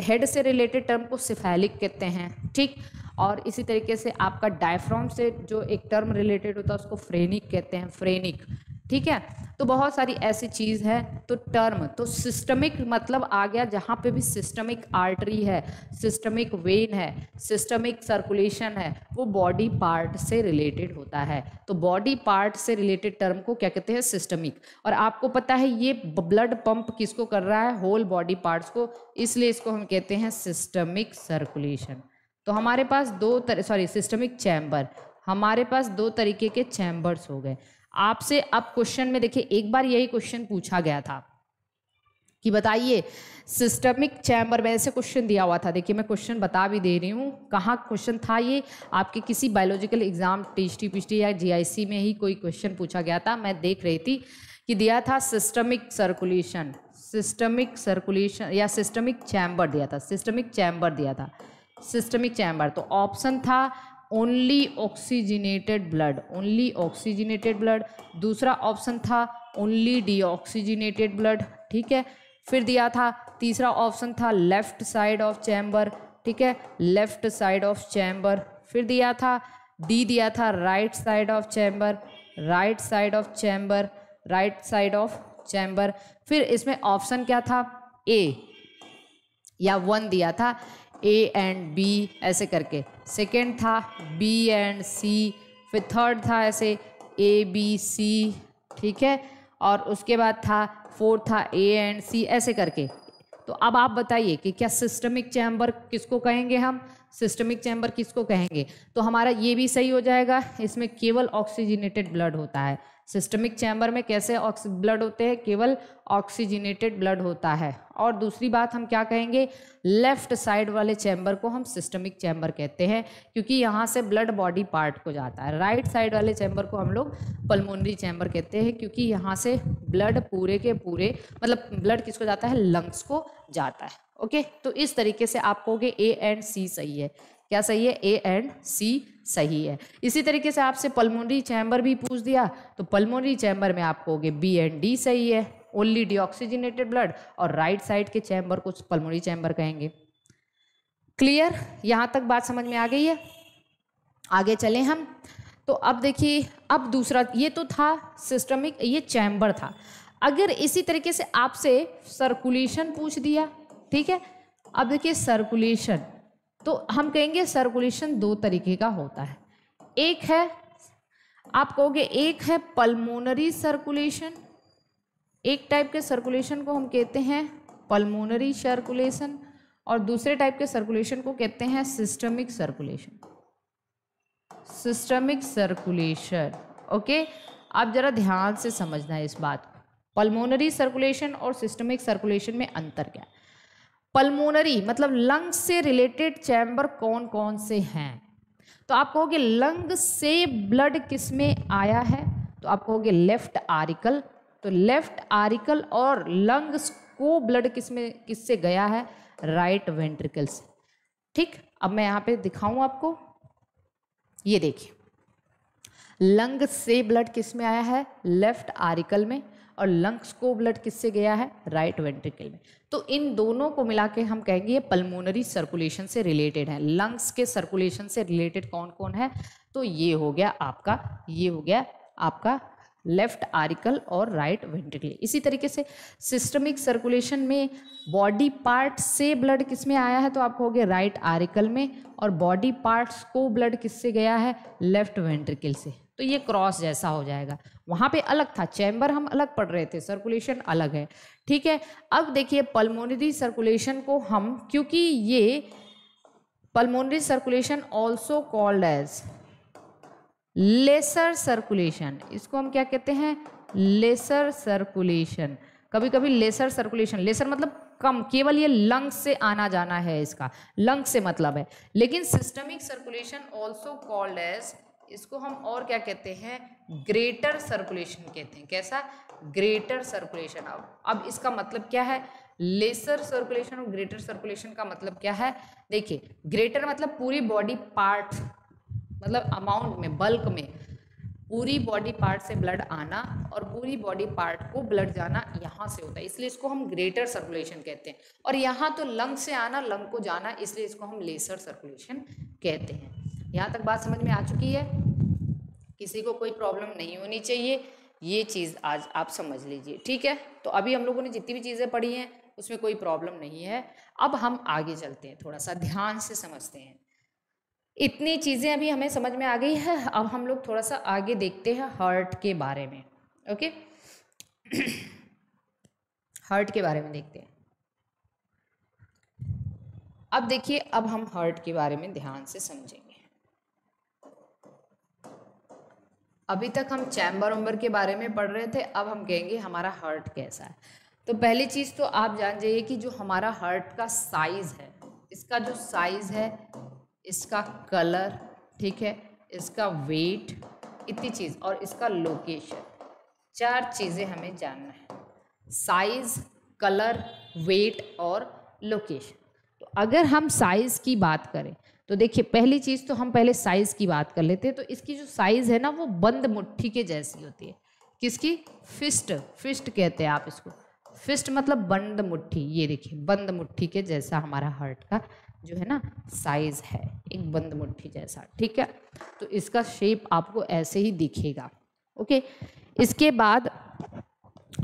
हेड से रिलेटेड टर्म को सिफेलिक कहते हैं, ठीक? और इसी तरीके से आपका डायफ्रॉम से जो एक टर्म रिलेटेड होता है, उसको फ्रेनिक कहते हैं, फ्रेनिक। ठीक है? तो बहुत सारी ऐसी चीज़ है तो टर्म तो सिस्टमिक मतलब आ गया जहाँ पे भी सिस्टमिक आर्टरी है सिस्टमिक वेन है सिस्टमिक सर्कुलेशन है, वो बॉडी पार्ट से रिलेटेड होता है। तो बॉडी पार्ट से रिलेटेड टर्म को क्या कहते हैं? सिस्टमिक और आपको पता है ये ब्लड पंप किसको कर रहा है? होल बॉडी पार्ट्स को, इसलिए इसको हम कहते हैं सिस्टमिक सर्कुलेशन तो हमारे पास दो सॉरी सिस्टमिक चैम्बर हमारे पास दो तरीके के चैम्बर्स हो गए। आपसे अब क्वेश्चन में देखिए, एक बार यही क्वेश्चन पूछा गया था कि बताइए सिस्टमिक चैम्बर में ऐसे क्वेश्चन दिया हुआ था। देखिए, मैं क्वेश्चन बता भी दे रही हूँ। कहाँ क्वेश्चन था ये? आपके किसी बायोलॉजिकल एग्ज़ाम टी टी या जीआईसी में ही कोई क्वेश्चन पूछा गया था। मैं देख रही थी कि दिया था सिस्टमिक सर्कुलेशन सिस्टमिक सर्कुलेशन या सिस्टमिक चैम्बर दिया था सिस्टमिक चैम्बर दिया था सिस्टमिक चैम्बर तो ऑप्शन था only oxygenated blood only oxygenated blood दूसरा ऑप्शन था ओनली डीऑक्सीजिनेटेड ब्लड ठीक है? फिर दिया था, तीसरा ऑप्शन था लेफ़्ट साइड ऑफ़ चैम्बर ठीक है? लेफ़्ट साइड ऑफ़ चैम्बर फिर दिया था डी दिया था right side of chamber right side of chamber right side of chamber फिर इसमें ऑप्शन क्या था? ए या वन दिया था। ए एंड बी ऐसे करके। सेकेंड था बी एंड सी फिर थर्ड था ऐसे ए बी सी ठीक है? और उसके बाद था फोर्थ था ए एंड सी ऐसे करके। तो अब आप बताइए कि क्या सिस्टमिक चैम्बर किसको कहेंगे हम? सिस्टमिक चैम्बर किसको कहेंगे? तो हमारा ये भी सही हो जाएगा, इसमें केवल ऑक्सीजनेटेड ब्लड होता है। सिस्टमिक चैम्बर में कैसे ब्लड होते हैं? केवल ऑक्सीजनेटेड ब्लड होता है। और दूसरी बात हम क्या कहेंगे? लेफ़्ट साइड वाले चैम्बर को हम सिस्टमिक चैम्बर कहते हैं, क्योंकि यहाँ से ब्लड बॉडी पार्ट को जाता है। राइट साइड वाले चैम्बर को हम लोग पल्मोनरी चैम्बर कहते हैं, क्योंकि यहाँ से ब्लड पूरे के पूरे मतलब ब्लड किसको जाता है? लंग्स को जाता है। ओके? तो इस तरीके से आप कहोगे ए एंड सी सही है। क्या सही है? ए एंड सी सही है। इसी तरीके से आपसे पल्मोनरी चैम्बर भी पूछ दिया तो पल्मोनरी चैम्बर में आप कहोगे बी एंड डी सही है। ओनली डीऑक्सीजनेटेड ब्लड और राइट साइड के चैम्बर को पल्मोनरी चैम्बर कहेंगे। क्लियर यहाँ तक बात समझ में आ गई है? आगे चले हम। तो अब देखिए, अब दूसरा, ये तो था सिस्टमिक ये चैम्बर था। अगर इसी तरीके से आपसे सर्कुलेशन पूछ दिया, ठीक है? अब देखिए सर्कुलेशन तो हम कहेंगे सर्कुलेशन दो तरीके का होता है। एक है, आप कहोगे एक है पल्मोनरी सर्कुलेशन एक टाइप के सर्कुलेशन को हम कहते हैं पल्मोनरी सर्कुलेशन और दूसरे टाइप के सर्कुलेशन को कहते हैं systemic circulation systemic circulation okay आप जरा ध्यान से समझना है इस बात को। पल्मोनरी सर्कुलेशन और सिस्टमिक सर्कुलेशन में अंतर क्या है? पल्मोनरी मतलब लंग्स से रिलेटेड चैम्बर कौन कौन से हैं? तो आप कहोगे लंग से ब्लड किसमें आया है? तो आप कहोगे लेफ़्ट आरिकल तो लेफ़्ट आरिकल और लंग्स को ब्लड किसमें किससे गया है? राइट वेंट्रिकल से। ठीक? अब मैं यहाँ पे दिखाऊँ आपको। ये देखिए। लंग से ब्लड किसमें आया है? लेफ़्ट आरिकल में। और लंग्स को ब्लड किससे गया है? राइट वेंट्रिकल में। तो इन दोनों को मिला के हम कहेंगे ये पल्मोनरी सर्कुलेशन से रिलेटेड है। लंग्स के सर्कुलेशन से रिलेटेड कौन कौन है? तो ये हो गया आपका, ये हो गया आपका लेफ़्ट आरिकल और राइट वेंट्रिकल इसी तरीके से सिस्टमिक सर्कुलेशन में बॉडी पार्ट से ब्लड किसमें आया है? तो आप कहोगे राइट आरिकल में और बॉडी पार्ट्स को ब्लड किससे गया है? लेफ़्ट वेंट्रिकल से। तो ये क्रॉस जैसा हो जाएगा। वहाँ पे अलग था चैम्बर हम अलग पढ़ रहे थे सर्कुलेशन अलग है, ठीक है? अब देखिए पल्मोनरी सर्कुलेशन को हम, क्योंकि ये pulmonary circulation also called as lesser circulation इसको हम क्या कहते हैं? लेसर सर्कुलेशन कभी कभी लेसर सर्कुलेशन लेसर मतलब कम, केवल ये लंग्स से आना जाना है इसका। लंग्स से मतलब है। लेकिन systemic circulation also called as इसको हम और क्या कहते हैं? ग्रेटर सर्कुलेशन कहते हैं। कैसा? ग्रेटर सर्कुलेशन अब अब इसका मतलब क्या है? लेसर सर्कुलेशन और ग्रेटर सर्कुलेशन का मतलब क्या है? देखिए ग्रेटर मतलब पूरी बॉडी पार्ट मतलब अमाउंट में बल्क में, पूरी बॉडी पार्ट से ब्लड आना और पूरी बॉडी पार्ट को ब्लड जाना यहाँ से होता है। इसलिए इसको हम ग्रेटर सर्कुलेशन कहते हैं। और यहाँ तो लंग से आना लंग को जाना, इसलिए इसको हम लेसर सर्कुलेशन कहते हैं। यहाँ तक बात समझ में आ चुकी है। किसी को कोई प्रॉब्लम नहीं होनी चाहिए। ये चीज़ आज आप समझ लीजिए, ठीक है? तो अभी हम लोगों ने जितनी भी चीज़ें पढ़ी हैं, उसमें कोई प्रॉब्लम नहीं है। अब हम आगे चलते हैं, थोड़ा सा ध्यान से समझते हैं। इतनी चीज़ें अभी हमें समझ में आ गई है। अब हम लोग थोड़ा सा आगे देखते हैं हार्ट के बारे में ओके हार्ट के बारे में देखते हैं। अब देखिए, अब हम हार्ट के बारे में ध्यान से समझेंगे अभी तक हम चैम्बर उम्बर के बारे में पढ़ रहे थे, अब हम कहेंगे हमारा हार्ट कैसा है। तो पहली चीज़ तो आप जान जाइए कि जो हमारा हार्ट का साइज़ है, इसका जो साइज़ है, इसका कलर ठीक है, इसका वेट इतनी चीज़ और इसका लोकेशन चार चीज़ें हमें जानना है। साइज़ कलर वेट और लोकेशन तो अगर हम साइज़ की बात करें तो देखिए, पहली चीज़ तो हम पहले साइज़ की बात कर लेते हैं। तो इसकी जो साइज़ है ना, वो बंद मुट्ठी के जैसी होती है। किसकी? फिस्ट फिस्ट कहते हैं आप इसको। फिस्ट मतलब बंद मुट्ठी। ये देखिए, बंद मुट्ठी के जैसा हमारा हार्ट का जो है ना साइज़ है। एक बंद मुट्ठी जैसा, ठीक है? तो इसका शेप आपको ऐसे ही दिखेगा ओके इसके बाद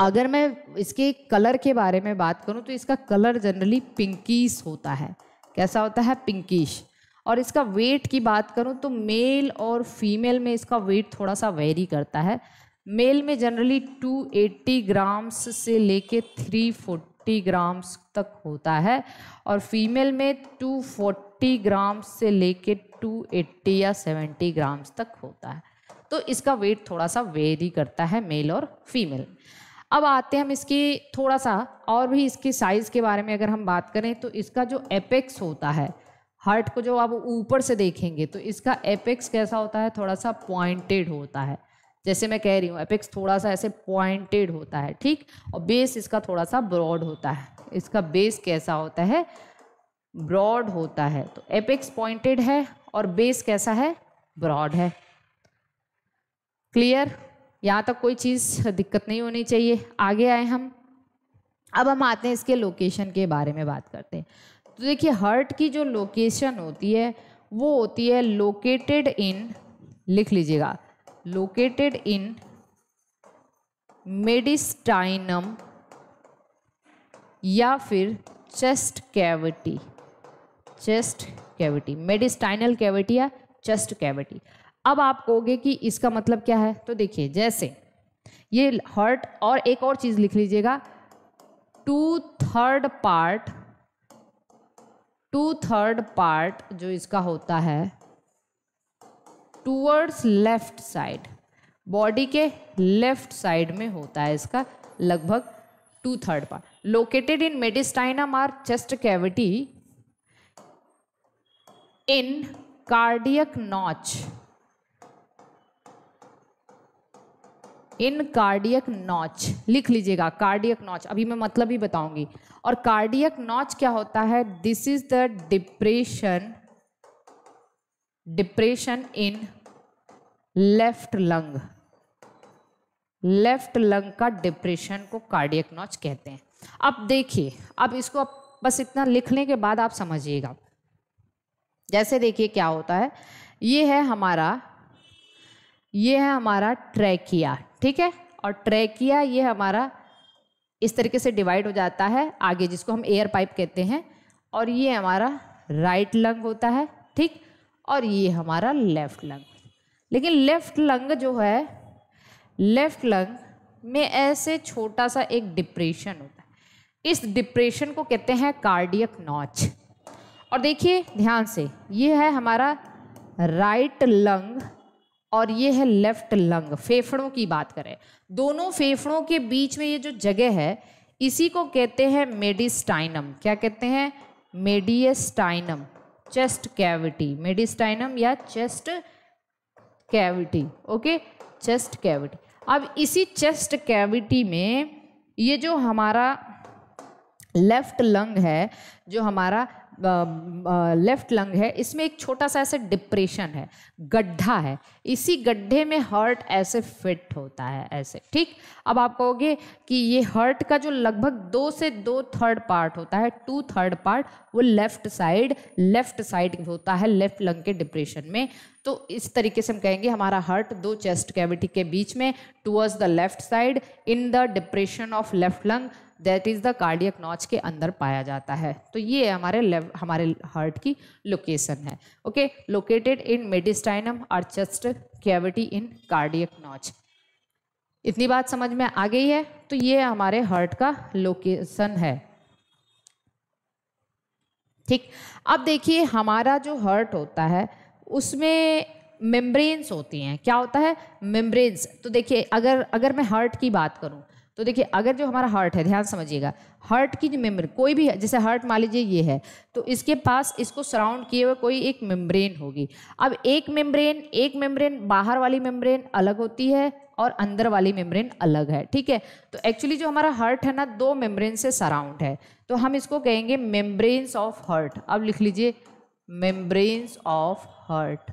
अगर मैं इसके कलर के बारे में बात करूँ तो इसका कलर जनरली पिंकीस होता है। कैसा होता है? पिंकिश और इसका वेट की बात करूँ तो मेल और फीमेल में इसका वेट थोड़ा सा वेरी करता है। मेल में जनरली 280 ग्राम्स से लेके 340 ग्राम्स तक होता है और फीमेल में 240 ग्राम्स से लेके 280 या 70 ग्राम्स तक होता है। तो इसका वेट थोड़ा सा वेरी करता है मेल और फीमेल अब आते हैं हम इसकी थोड़ा सा और भी इसकी साइज़ के बारे में अगर हम बात करें तो इसका जो एपेक्स होता है हार्ट को जो आप ऊपर से देखेंगे तो इसका एपेक्स कैसा होता है? थोड़ा सा पॉइंटेड होता है। जैसे मैं कह रही हूँ, एपेक्स थोड़ा सा ऐसे पॉइंटेड होता है, ठीक? और बेस इसका थोड़ा सा ब्रॉड होता है। इसका बेस कैसा होता है? ब्रॉड होता है। तो एपेक्स पॉइंटेड है और बेस कैसा है? ब्रॉड है। क्लियर? यहाँ तक कोई चीज़ दिक्कत नहीं होनी चाहिए। आगे आए हम। अब हम आते हैं इसके लोकेशन के बारे में बात करते हैं। तो देखिए हार्ट की जो लोकेशन होती है, वो होती है लोकेटेड इन लिख लीजिएगा लोकेटेड इन मेडिस्टाइनम या फिर chest cavity chest cavity mediastinal cavity या चेस्ट कैविटी अब आप कहोगे कि इसका मतलब क्या है? तो देखिए, जैसे ये हर्ट और एक और चीज़ लिख लीजिएगा two third part two third part जो इसका होता है टूवर्ड्स लेफ़्ट साइड बॉडी के लेफ़्ट साइड में होता है इसका लगभग two third part located in mediastinum or chest cavity in cardiac notch in cardiac notch लिख लीजिएगा कार्डियक नॉच अभी मैं मतलब ही बताऊँगी। और कार्डियक नॉच क्या होता है? This is the depression depression in left lung left lung का डिप्रेशन को कार्डियक नॉच कहते हैं। अब देखिए, अब इसको अब बस इतना लिखने के बाद आप समझिएगा। जैसे देखिए क्या होता है? ये है हमारा, ये है हमारा ट्रैकिया ठीक है? और ट्रैकिया ये हमारा इस तरीके से डिवाइड हो जाता है आगे जिसको हम एयर पाइप कहते हैं। और ये हमारा राइट लंग होता है, ठीक? और ये हमारा लेफ़्ट लंग लेकिन लेफ़्ट लंग जो है लेफ़्ट लंग में ऐसे छोटा सा एक डिप्रेशन होता है। इस डिप्रेशन को कहते हैं कार्डियक नॉच। और देखिए, ध्यान से, ये है हमारा राइट लंग और ये है लेफ़्ट लंग, फेफड़ों की बात करें। दोनों फेफड़ों के बीच में ये जो जगह है, इसी को कहते हैं मेडिस्टाइनम। क्या कहते हैं? मेडियस्टाइनम चेस्ट कैविटी। मेडिस्टाइनम या chest cavity, okay? Chest cavity. अब इसी चेस्ट कैविटी में ये जो हमारा लेफ़्ट लंग है, जो हमारा लेफ़्ट लंग है, इसमें एक छोटा सा ऐसे डिप्रेशन है, गड्ढा है। इसी गड्ढे में हर्ट ऐसे फिट होता है, ऐसे, ठीक? अब आप कहोगे कि ये हर्ट का जो लगभग दो से दो थर्ड पार्ट होता है टू थर्ड पार्ट वो लेफ़्ट साइड लेफ़्ट साइड होता है लेफ़्ट लंग के डिप्रेशन में। तो इस तरीके से हम कहेंगे हमारा हर्ट दो चेस्ट कैविटी के बीच में towards the left side in the depression of left lung that is the cardiac notch के अंदर पाया जाता है। तो ये हमारे हमारे हार्ट की लोकेशन है। ओके लोकेटेड इन मेडिस्टाइनम और chest cavity in cardiac notch इतनी बात समझ में आ गई है? तो ये हमारे हार्ट का लोकेशन है। ठीक? अब देखिए, हमारा जो हार्ट होता है, उसमें मेम्ब्रेन्स होती हैं। क्या होता है? मेम्ब्रेन्स तो देखिए, अगर अगर मैं हार्ट की बात करूँ तो देखिए, अगर जो हमारा हार्ट है, ध्यान समझिएगा हार्ट की जो मेम्ब्रेन कोई भी, जैसे हार्ट मान लीजिए ये है तो इसके पास इसको सराउंड किए हुए कोई एक मेम्ब्रेन होगी। अब एक मेम्ब्रेन एक मेम्ब्रेन बाहर वाली मेम्ब्रेन अलग होती है और अंदर वाली मेम्ब्रेन अलग है, ठीक है? तो एक्चुअली जो हमारा हार्ट है ना, दो मेम्ब्रेन से सराउंड है। तो हम इसको कहेंगे मेम्ब्रेन्स ऑफ़ हार्ट अब लिख लीजिए मेम्ब्रेन्स ऑफ़ हार्ट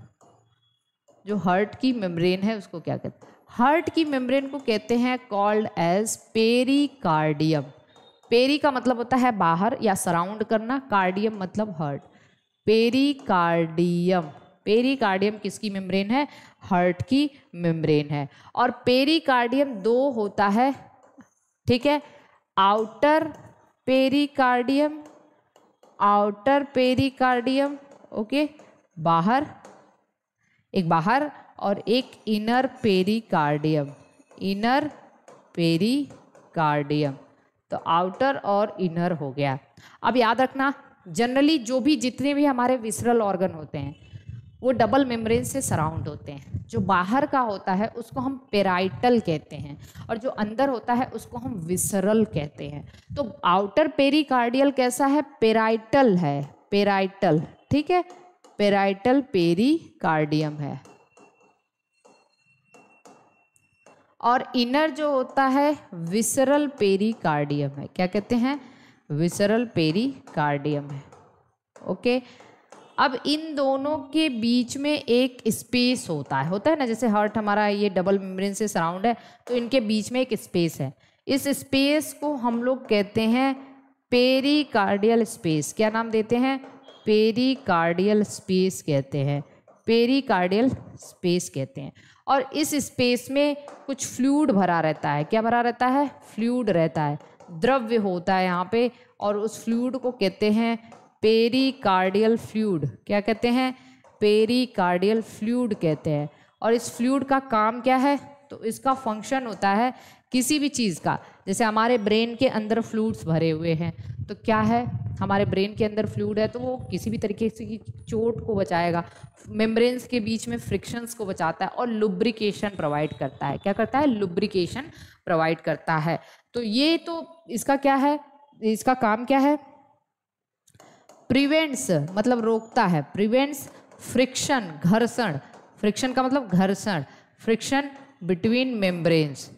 जो हार्ट की मेम्ब्रेन है, उसको क्या कहते हैं? हार्ट की मेम्ब्रेन को कहते हैं कॉल्ड एज पेरिकार्डियम पेरी का मतलब होता है बाहर या सराउंड करना कार्डियम मतलब हार्ट पेरिकार्डियम पेरिकार्डियम किसकी मेम्ब्रेन है? हार्ट की मेम्ब्रेन है. और पेरिकार्डियम दो होता है, ठीक है? Outer pericardium outer pericardium okay बाहर एक बाहर और एक इनर पेरिकार्डियम इनर पेरिकार्डियम। तो आउटर और इनर हो गया। अब याद रखना जनरली जो भी जितने भी हमारे विसरल ऑर्गन होते हैं, वो डबल मेम्ब्रेन से सराउंड होते हैं। जो बाहर का होता है, उसको हम पेराइटल कहते हैं और जो अंदर होता है, उसको हम विसरल कहते हैं। तो आउटर पेरिकार्डियल कैसा है? पेराइटल है पेराइटल ठीक है? पेराइटल पेरिकार्डियम है। और इनर जो होता है विसरल पेरिकार्डियम है। क्या कहते हैं? विसरल पेरिकार्डियम है। ओके? अब इन दोनों के बीच में एक स्पेस होता है। होता है ना, जैसे हार्ट हमारा ये डबल मेम्ब्रेन से सराउंड है तो इनके बीच में एक स्पेस है। इस स्पेस को हम लोग कहते हैं पेरिकार्डियल स्पेस क्या नाम देते हैं? पेरिकार्डियल स्पेस कहते हैं। पेरिकार्डियल स्पेस कहते हैं। और इस स्पेस में कुछ फ्लूड भरा रहता है। क्या भरा रहता है? फ्लूड रहता है। द्रव्य होता है यहाँ पे और उस फ्लूड को कहते हैं पेरिकार्डियल फ्लूड क्या कहते हैं? पेरिकार्डियल फ्लूड कहते हैं। और इस फ्लूड का काम क्या है? तो इसका फ़ंक्शन होता है किसी भी चीज़ का। जैसे हमारे ब्रेन के अंदर फ्लूड्स भरे हुए हैं तो क्या है? हमारे ब्रेन के अंदर फ्लूड है तो वो किसी भी तरीके से की चोट को बचाएगा, मेम्ब्रेन्स के बीच में फ्रिक्शंस को बचाता है और लुब्रिकेशन प्रोवाइड करता है। क्या करता है? लुब्रिकेशन प्रोवाइड करता है। तो ये तो इसका क्या है? इसका काम क्या है? प्रिवेंट्स मतलब रोकता है। प्रिवेंट्स, फ्रिक्शन, घर्षण। फ्रिक्शन का मतलब घर्षण। Friction between membranes.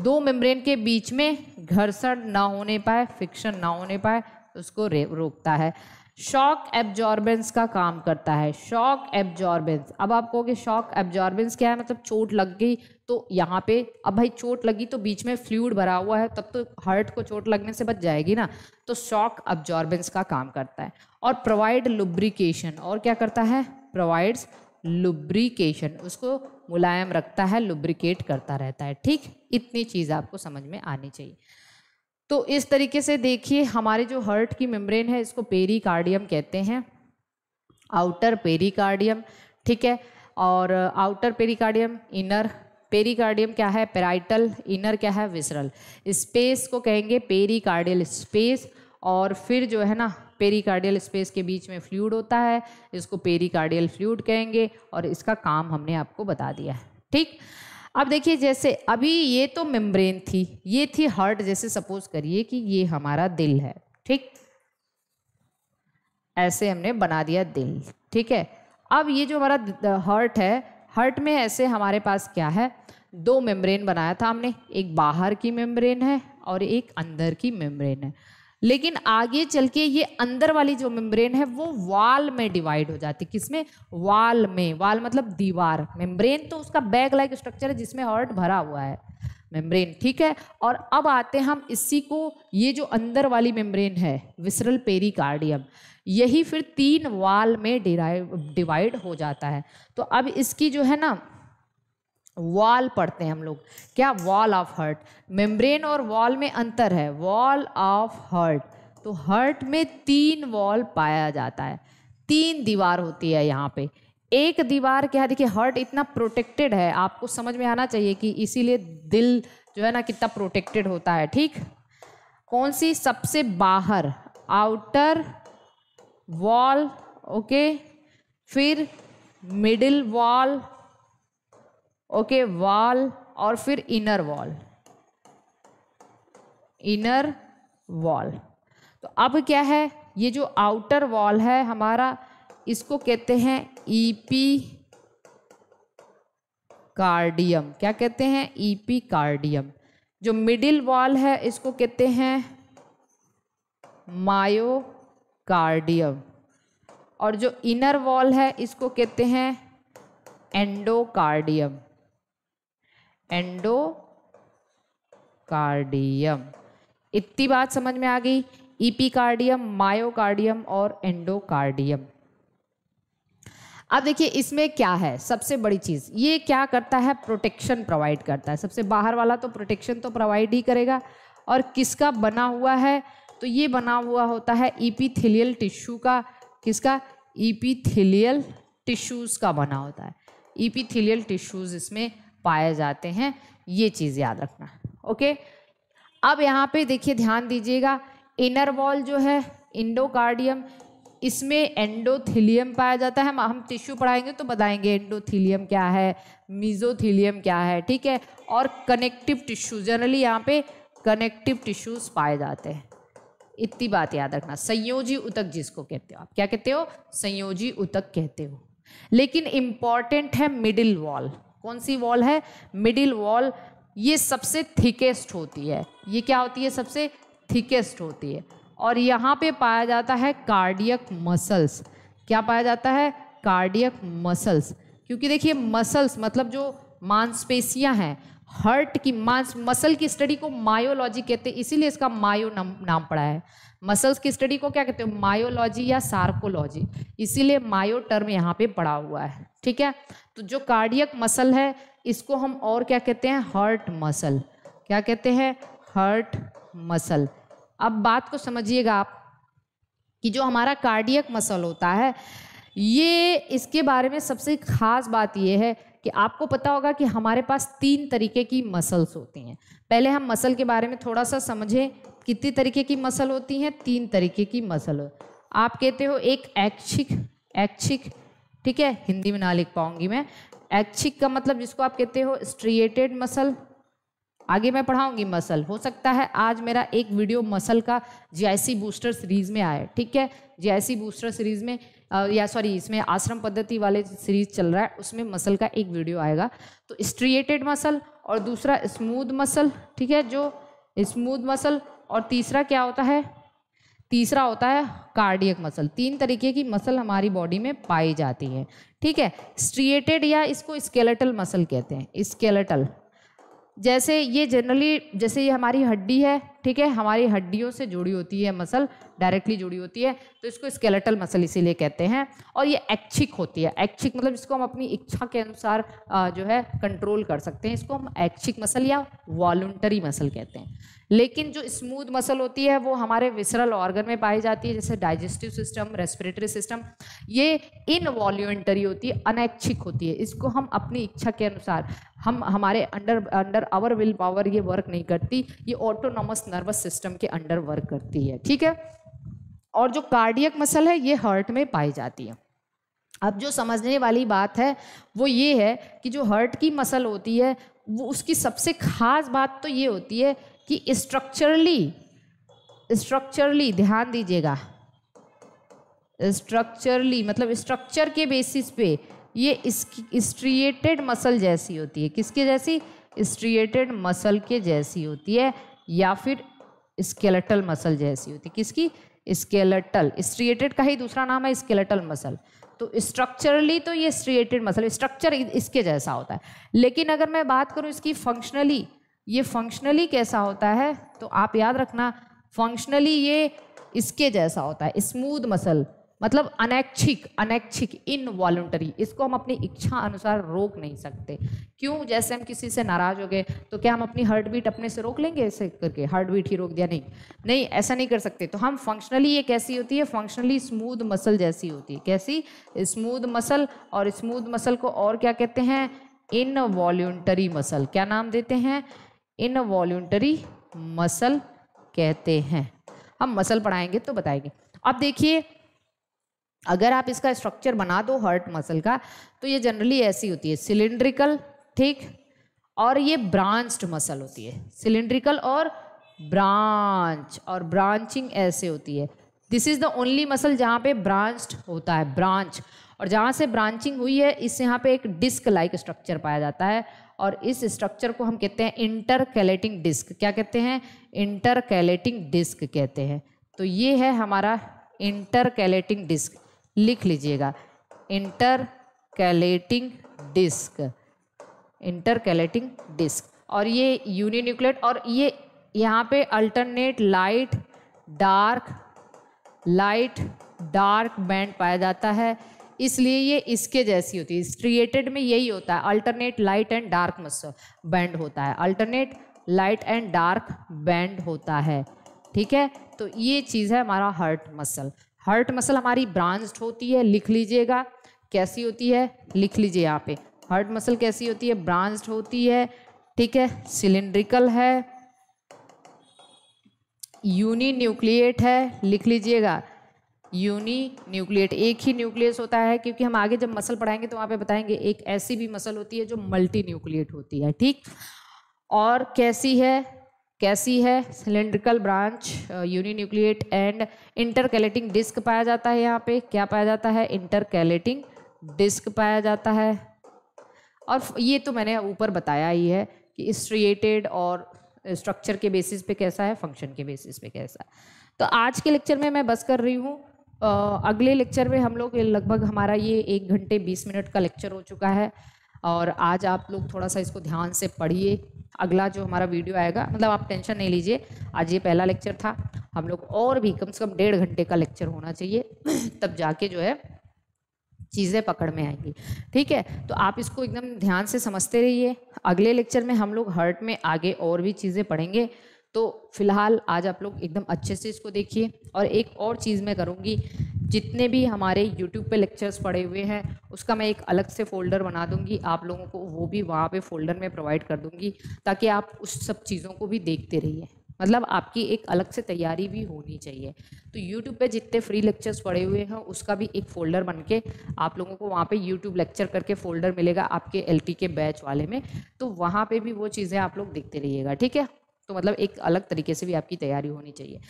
दो मेम्ब्रेन के बीच में घर्षण ना होने पाए, फ्रिक्शन ना होने पाए, उसको रोकता है। शॉक एब्जॉर्बेंस का काम करता है। Shock absorbance. अब आप कहोगे शॉक एब्जॉर्बेंस क्या है? मतलब चोट लग गई तो यहाँ पे, अब भाई चोट लगी तो बीच में फ्लूड भरा हुआ है, तब तो हार्ट को चोट लगने से बच जाएगी ना। तो शॉक एब्जॉर्बेंस का काम करता है। और प्रोवाइड लुब्रिकेशन और क्या करता है? प्रोवाइड्स लुब्रिकेशन उसको मुलायम रखता है लुब्रिकेट करता रहता है। ठीक? इतनी चीज़ आपको समझ में आनी चाहिए। तो इस तरीके से देखिए, हमारे जो हर्ट की मेम्ब्रेन है, इसको पेरिकार्डियम कहते हैं। आउटर पेरिकार्डियम ठीक है? और आउटर पेरिकार्डियम इनर पेरिकार्डियम क्या है? पेराइटल इनर क्या है? विसरल स्पेस को कहेंगे पेरिकार्डियल स्पेस और फिर जो है ना पेरिकार्डियल स्पेस के बीच में फ्लूड होता है, इसको पेरिकार्डियल फ्लूड कहेंगे और इसका काम हमने आपको बता दिया है, ठीक? अब देखिए, जैसे अभी ये तो मेम्ब्रेन थी, ये थी हार्ट जैसे सपोज़ करिए कि ये हमारा दिल है, ठीक? ऐसे हमने बना दिया दिल, ठीक है? अब ये जो हमारा हार्ट है हार्ट में ऐसे हमारे पास क्या है? दो मेम्ब्रेन बनाया था हमने, एक बाहर की मेम्ब्रेन है और एक अंदर की मेम्ब्रेन है। लेकिन आगे चल के ये अंदर वाली जो मेम्ब्रेन है, वो वाल में डिवाइड हो जाती है। किसमें? वाल में। वाल मतलब दीवार। मेम्ब्रेन तो उसका बैग लाइक स्ट्रक्चर है जिसमें हार्ट भरा हुआ है। मेम्ब्रेन ठीक है? और अब आते हैं हम इसी को, ये जो अंदर वाली मेम्ब्रेन है विसरल पेरिकार्डियम यही फिर तीन वाल में डिवाइड हो जाता है। तो अब इसकी जो है ना वॉल पढ़ते हैं हम लोग। क्या वॉल ऑफ़ हर्ट मेम्ब्रेन और वॉल में अंतर है। वॉल ऑफ़ हर्ट तो हर्ट में तीन वॉल पाया जाता है। तीन दीवार होती है यहाँ पे। एक दीवार क्या है? देखिए हर्ट इतना प्रोटेक्टेड है। आपको समझ में आना चाहिए कि इसीलिए दिल जो है ना कितना प्रोटेक्टेड होता है। ठीक? कौन सी सबसे बाहर? आउटर वॉल ओके फिर मिडिल वॉल ओके वॉल और फिर इनर वॉल इनर वॉल तो अब क्या है? ये जो आउटर वॉल है हमारा, इसको कहते हैं ईपी कार्डियम क्या कहते हैं? ईपी कार्डियम जो मिडिल वॉल है, इसको कहते हैं मायोकार्डियम और जो इनर वॉल है, इसको कहते हैं एंडोकार्डियम एंडोकार्डियम। इतनी बात समझ में आ गई। ईपीकार्डियम, मायोकार्डियम और एंडोकार्डियम। अब देखिए, इसमें क्या है? सबसे बड़ी चीज़, ये क्या करता है? प्रोटेक्शन प्रोवाइड करता है। सबसे बाहर वाला तो प्रोटेक्शन तो प्रोवाइड ही करेगा। और किसका बना हुआ है? तो ये बना हुआ होता है ईपीथिलियल टिश्यू का। किसका? ईपीथिलियल टिश्यूज़ का बना होता है। ईपीथिलियल टिश्यूज़ इसमें पाए जाते हैं, ये चीज़ याद रखना, ओके? अब यहाँ पे देखिए ध्यान दीजिएगा, इनर वॉल जो है, इंडोकार्डियम, इसमें एंडोथीलियम पाया जाता है। हम टिश्यू पढ़ाएँगे तो बताएँगे एंडोथिलियम क्या है, मीजोथीलियम क्या है, ठीक है? और कनेक्टिव टिश्यू, जनरली यहाँ पे कनेक्टिव टिश्यूज पाए जाते हैं। इतनी बात याद रखना, संयोजी उतक जिसको कहते हो आप। क्या कहते हो? संयोजी उतक कहते हो। लेकिन इंपॉर्टेंट है मिडिल वॉल कौन सी वॉल है? मिडिल वॉल ये सबसे थिकेस्ट होती है। ये क्या होती है? सबसे थिकेस्ट होती है। और यहाँ पे पाया जाता है कार्डियक मसल्स क्या पाया जाता है? कार्डियक मसल्स क्योंकि देखिए मसल्स मतलब जो मांसपेशियाँ हैं हर्ट की मांस मसल की स्टडी को मायोलॉजी कहते हैं, इसीलिए इसका मायो नाम नाम पड़ा है। मसल्स की स्टडी को क्या कहते हैं? मायोलॉजी या सार्कोलॉजी। इसीलिए मायो टर्म यहाँ पे पड़ा हुआ है, ठीक है? तो जो कार्डियक मसल है, इसको हम और क्या कहते हैं? Heart muscle. क्या कहते हैं? Heart muscle. अब बात को समझिएगा आप कि जो हमारा कार्डियक मसल होता है, ये इसके बारे में सबसे खास बात यह है कि आपको पता होगा कि हमारे पास तीन तरीके की मसल्स होती हैं। पहले हम मसल के बारे में थोड़ा सा समझें, कितनी तरीके की मसल होती हैं, तीन तरीके की मसल आप कहते हो एक ऐच्छिक ऐच्छिक, ठीक है? हिंदी में ना लिख पाऊँगी मैं। ऐच्छिक का मतलब जिसको आप कहते हो स्ट्रिएटेड मसल आगे मैं पढ़ाऊँगी मसल हो सकता है आज मेरा एक वीडियो मसल का जीआईसी बूस्टर सीरीज़ में आए ठीक है? जीआईसी बूस्टर सीरीज़ में या सॉरी इसमें आश्रम पद्धति वाले सीरीज़ चल रहा है, उसमें मसल का एक वीडियो आएगा। तो स्ट्रिएटेड मसल और दूसरा स्मूथ मसल ठीक है, जो स्मूथ मसल और तीसरा क्या होता है? तीसरा होता है कार्डियक मसल तीन तरीके की मसल हमारी बॉडी में पाई जाती है, ठीक है? स्ट्रिएटेड या इसको स्केलेटल मसल कहते हैं स्केलेटल जैसे ये जनरली जैसे ये हमारी हड्डी है ठीक है, हमारी हड्डियों से जुड़ी होती है मसल डायरेक्टली जुड़ी होती है तो इसको स्केलेटल मसल इसीलिए कहते हैं। और ये ऐच्छिक होती है। ऐच्छिक मतलब इसको हम अपनी इच्छा के अनुसार जो है कंट्रोल कर सकते हैं। इसको हम ऐच्छिक मसल या वॉलंटरी मसल कहते हैं। लेकिन जो स्मूथ मसल होती है, वो हमारे विसरल ऑर्गन में पाई जाती है, जैसे डाइजेस्टिव सिस्टम रेस्पिरेटरी सिस्टम ये इनवॉल्यूंटरी होती है, अनैच्छिक होती है। इसको हम अपनी इच्छा के अनुसार, हम, हमारे under under our will power ये वर्क नहीं करती। ये ऑटोनॉमस नर्वस सिस्टम के अंडर वर्क करती है, ठीक है? और जो कार्डियक मसल है, ये हार्ट में पाई जाती है। अब जो समझने वाली बात है, वो ये है कि जो हार्ट की मसल होती है, वो उसकी सबसे खास बात तो ये होती है कि स्ट्रक्चरली स्ट्रक्चरली ध्यान दीजिएगा। स्ट्रक्चरली मतलब स्ट्रक्चर के बेसिस पे ये स्ट्रिएटेड मसल जैसी होती है। किसके जैसी? स्ट्रिएटेड मसल के जैसी होती है। या फिर स्केलेटल मसल जैसी होती किसकी? स्केलेटल स्ट्रिएटेड का ही दूसरा नाम है स्केलेटल मसल तो स्ट्रक्चरली तो ये स्ट्रिएटेड मसल स्ट्रक्चर इसके जैसा होता है। लेकिन अगर मैं बात करूँ इसकी फंक्शनली ये फंक्शनली कैसा होता है? तो आप याद रखना फंक्शनली ये इसके जैसा होता है स्मूथ मसल मतलब अनैच्छिक अनैच्छिक इनवॉल्टरी इसको हम अपनी इच्छा अनुसार रोक नहीं सकते। क्यों? जैसे हम किसी से नाराज़ हो गए तो क्या हम अपनी हार्ट बीट अपने से रोक लेंगे ऐसे करके? हार्ट बीट ही रोक दिया? नहीं। नहीं, ऐसा नहीं कर सकते। तो हम फंक्शनली ये कैसी होती है? फंक्शनली स्मूद मसल जैसी होती है। कैसी? स्मूद मसल और स्मूद मसल को और क्या कहते हैं? इन मसल क्या नाम देते हैं? इनवॉल्यूंटरी मसल कहते हैं। हम मसल पढ़ाएँगे तो बताएँगे। अब देखिए अगर आप इसका स्ट्रक्चर बना दो हर्ट मसल का तो ये जनरली ऐसी होती है। सिलिंड्रिकल ठीक? और ये ब्रांच्ड मसल होती है। सिलिंड्रिकल और ब्रांच और ब्रांचिंग ऐसे होती है। This is the only muscle जहाँ पे ब्रांच्ड होता है ब्रांच और जहाँ से ब्रांचिंग हुई है, इस यहाँ पे एक डिस्क लाइक स्ट्रक्चर पाया जाता है। और इस स्ट्रक्चर को हम कहते हैं इंटरकैलेटिंग डिस्क क्या कहते हैं? इंटरकैलेटिंग डिस्क कहते हैं। तो ये है हमारा इंटरकैलेटिंग डिस्क लिख लीजिएगा। Intercalating disc. Intercalating disc. और ये यूनिन्यूक्लेट और ये यहाँ पे alternate light dark light dark band पाया जाता है। इसलिए ये इसके जैसी होती है। स्ट्रिएटेड में यही होता है। Alternate light and dark band होता है। Alternate light and dark band होता है। ठीक है? तो ये चीज़ है हमारा हार्ट मसल। हार्ट मसल हमारी ब्रांच्ड होती है, लिख लीजिएगा। कैसी होती है? लिख लीजिए यहाँ पे। हार्ट मसल कैसी होती है? ब्रांच्ड होती है। ठीक है? सिलिंड्रिकल है। यूनी न्यूक्लिएट है। लिख लीजिएगा। यूनी न्यूक्लिएट एक ही न्यूक्लियस होता है, क्योंकि हम आगे जब मसल पढ़ाएँगे तो वहाँ पे बताएँगे, एक ऐसी भी मसल होती है जो मल्टी न्यूक्लिएट होती है। ठीक? और कैसी है? कैसी है? Cylindrical branch uninucleate and intercalating disc पाया जाता है यहाँ पे। क्या पाया जाता है? इंटरकैलेटिंग डिस्क पाया जाता है। और ये तो मैंने ऊपर बताया ही है कि स्ट्रिएटेड और स्ट्रक्चर के बेसिस पे कैसा है फ़ंक्शन के बेसिस पे कैसा है। तो आज के लेक्चर में मैं बस कर रही हूँ। अगले लेक्चर में हम लोग, लगभग हमारा ये एक घंटे बीस मिनट का लेक्चर हो चुका है। और आज आप लोग थोड़ा सा इसको ध्यान से पढ़िए। अगला जो हमारा वीडियो आएगा मतलब आप टेंशन नहीं लीजिए, आज ये पहला लेक्चर था। हम लोग और भी कम से कम डेढ़ घंटे का लेक्चर होना चाहिए, तब जाके जो है चीज़ें पकड़ में आएँगी। ठीक है तो आप इसको एकदम ध्यान से समझते रहिए। अगले लेक्चर में हम लोग हर्ट में आगे और भी चीज़ें पढ़ेंगे। तो फ़िलहाल आज आप लोग एकदम अच्छे से इसको देखिए। और एक और चीज़ मैं करूँगी जितने भी हमारे यूट्यूब पे लेक्चर्स पड़े हुए हैं, उसका मैं एक अलग से फ़ोल्डर बना दूँगी। आप लोगों को वो भी वहाँ पे फ़ोल्डर में प्रोवाइड कर दूँगी, ताकि आप उस सब चीज़ों को भी देखते रहिए। मतलब आपकी एक अलग से तैयारी भी होनी चाहिए। तो यूट्यूब पे जितने फ्री लेक्चर्स पड़े हुए हैं, उसका भी एक फ़ोल्डर बन के आप लोगों को वहाँ पे यूट्यूब लेक्चर करके फ़ोल्डर मिलेगा आपके एल के बैच वाले में। तो वहाँ पे भी वो चीज़ें आप लोग देखते रहिएगा, ठीक है? तो मतलब एक अलग तरीके से भी आपकी तैयारी होनी चाहिए।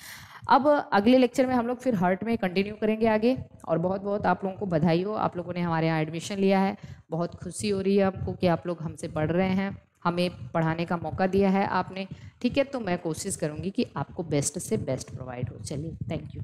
अब अगले लेक्चर में हम लोग फिर हर्ट में कंटिन्यू करेंगे आगे। और बहुत बहुत आप लोगों को बधाई हो। आप लोगों ने हमारे यहाँ एडमिशन लिया है। बहुत खुशी हो रही है आपको कि आप लोग हमसे पढ़ रहे हैं। हमें पढ़ाने का मौका दिया है आपने। ठीक है तो मैं कोशिश करूँगी कि आपको बेस्ट से बेस्ट प्रोवाइड हो। चलिए थैंक यू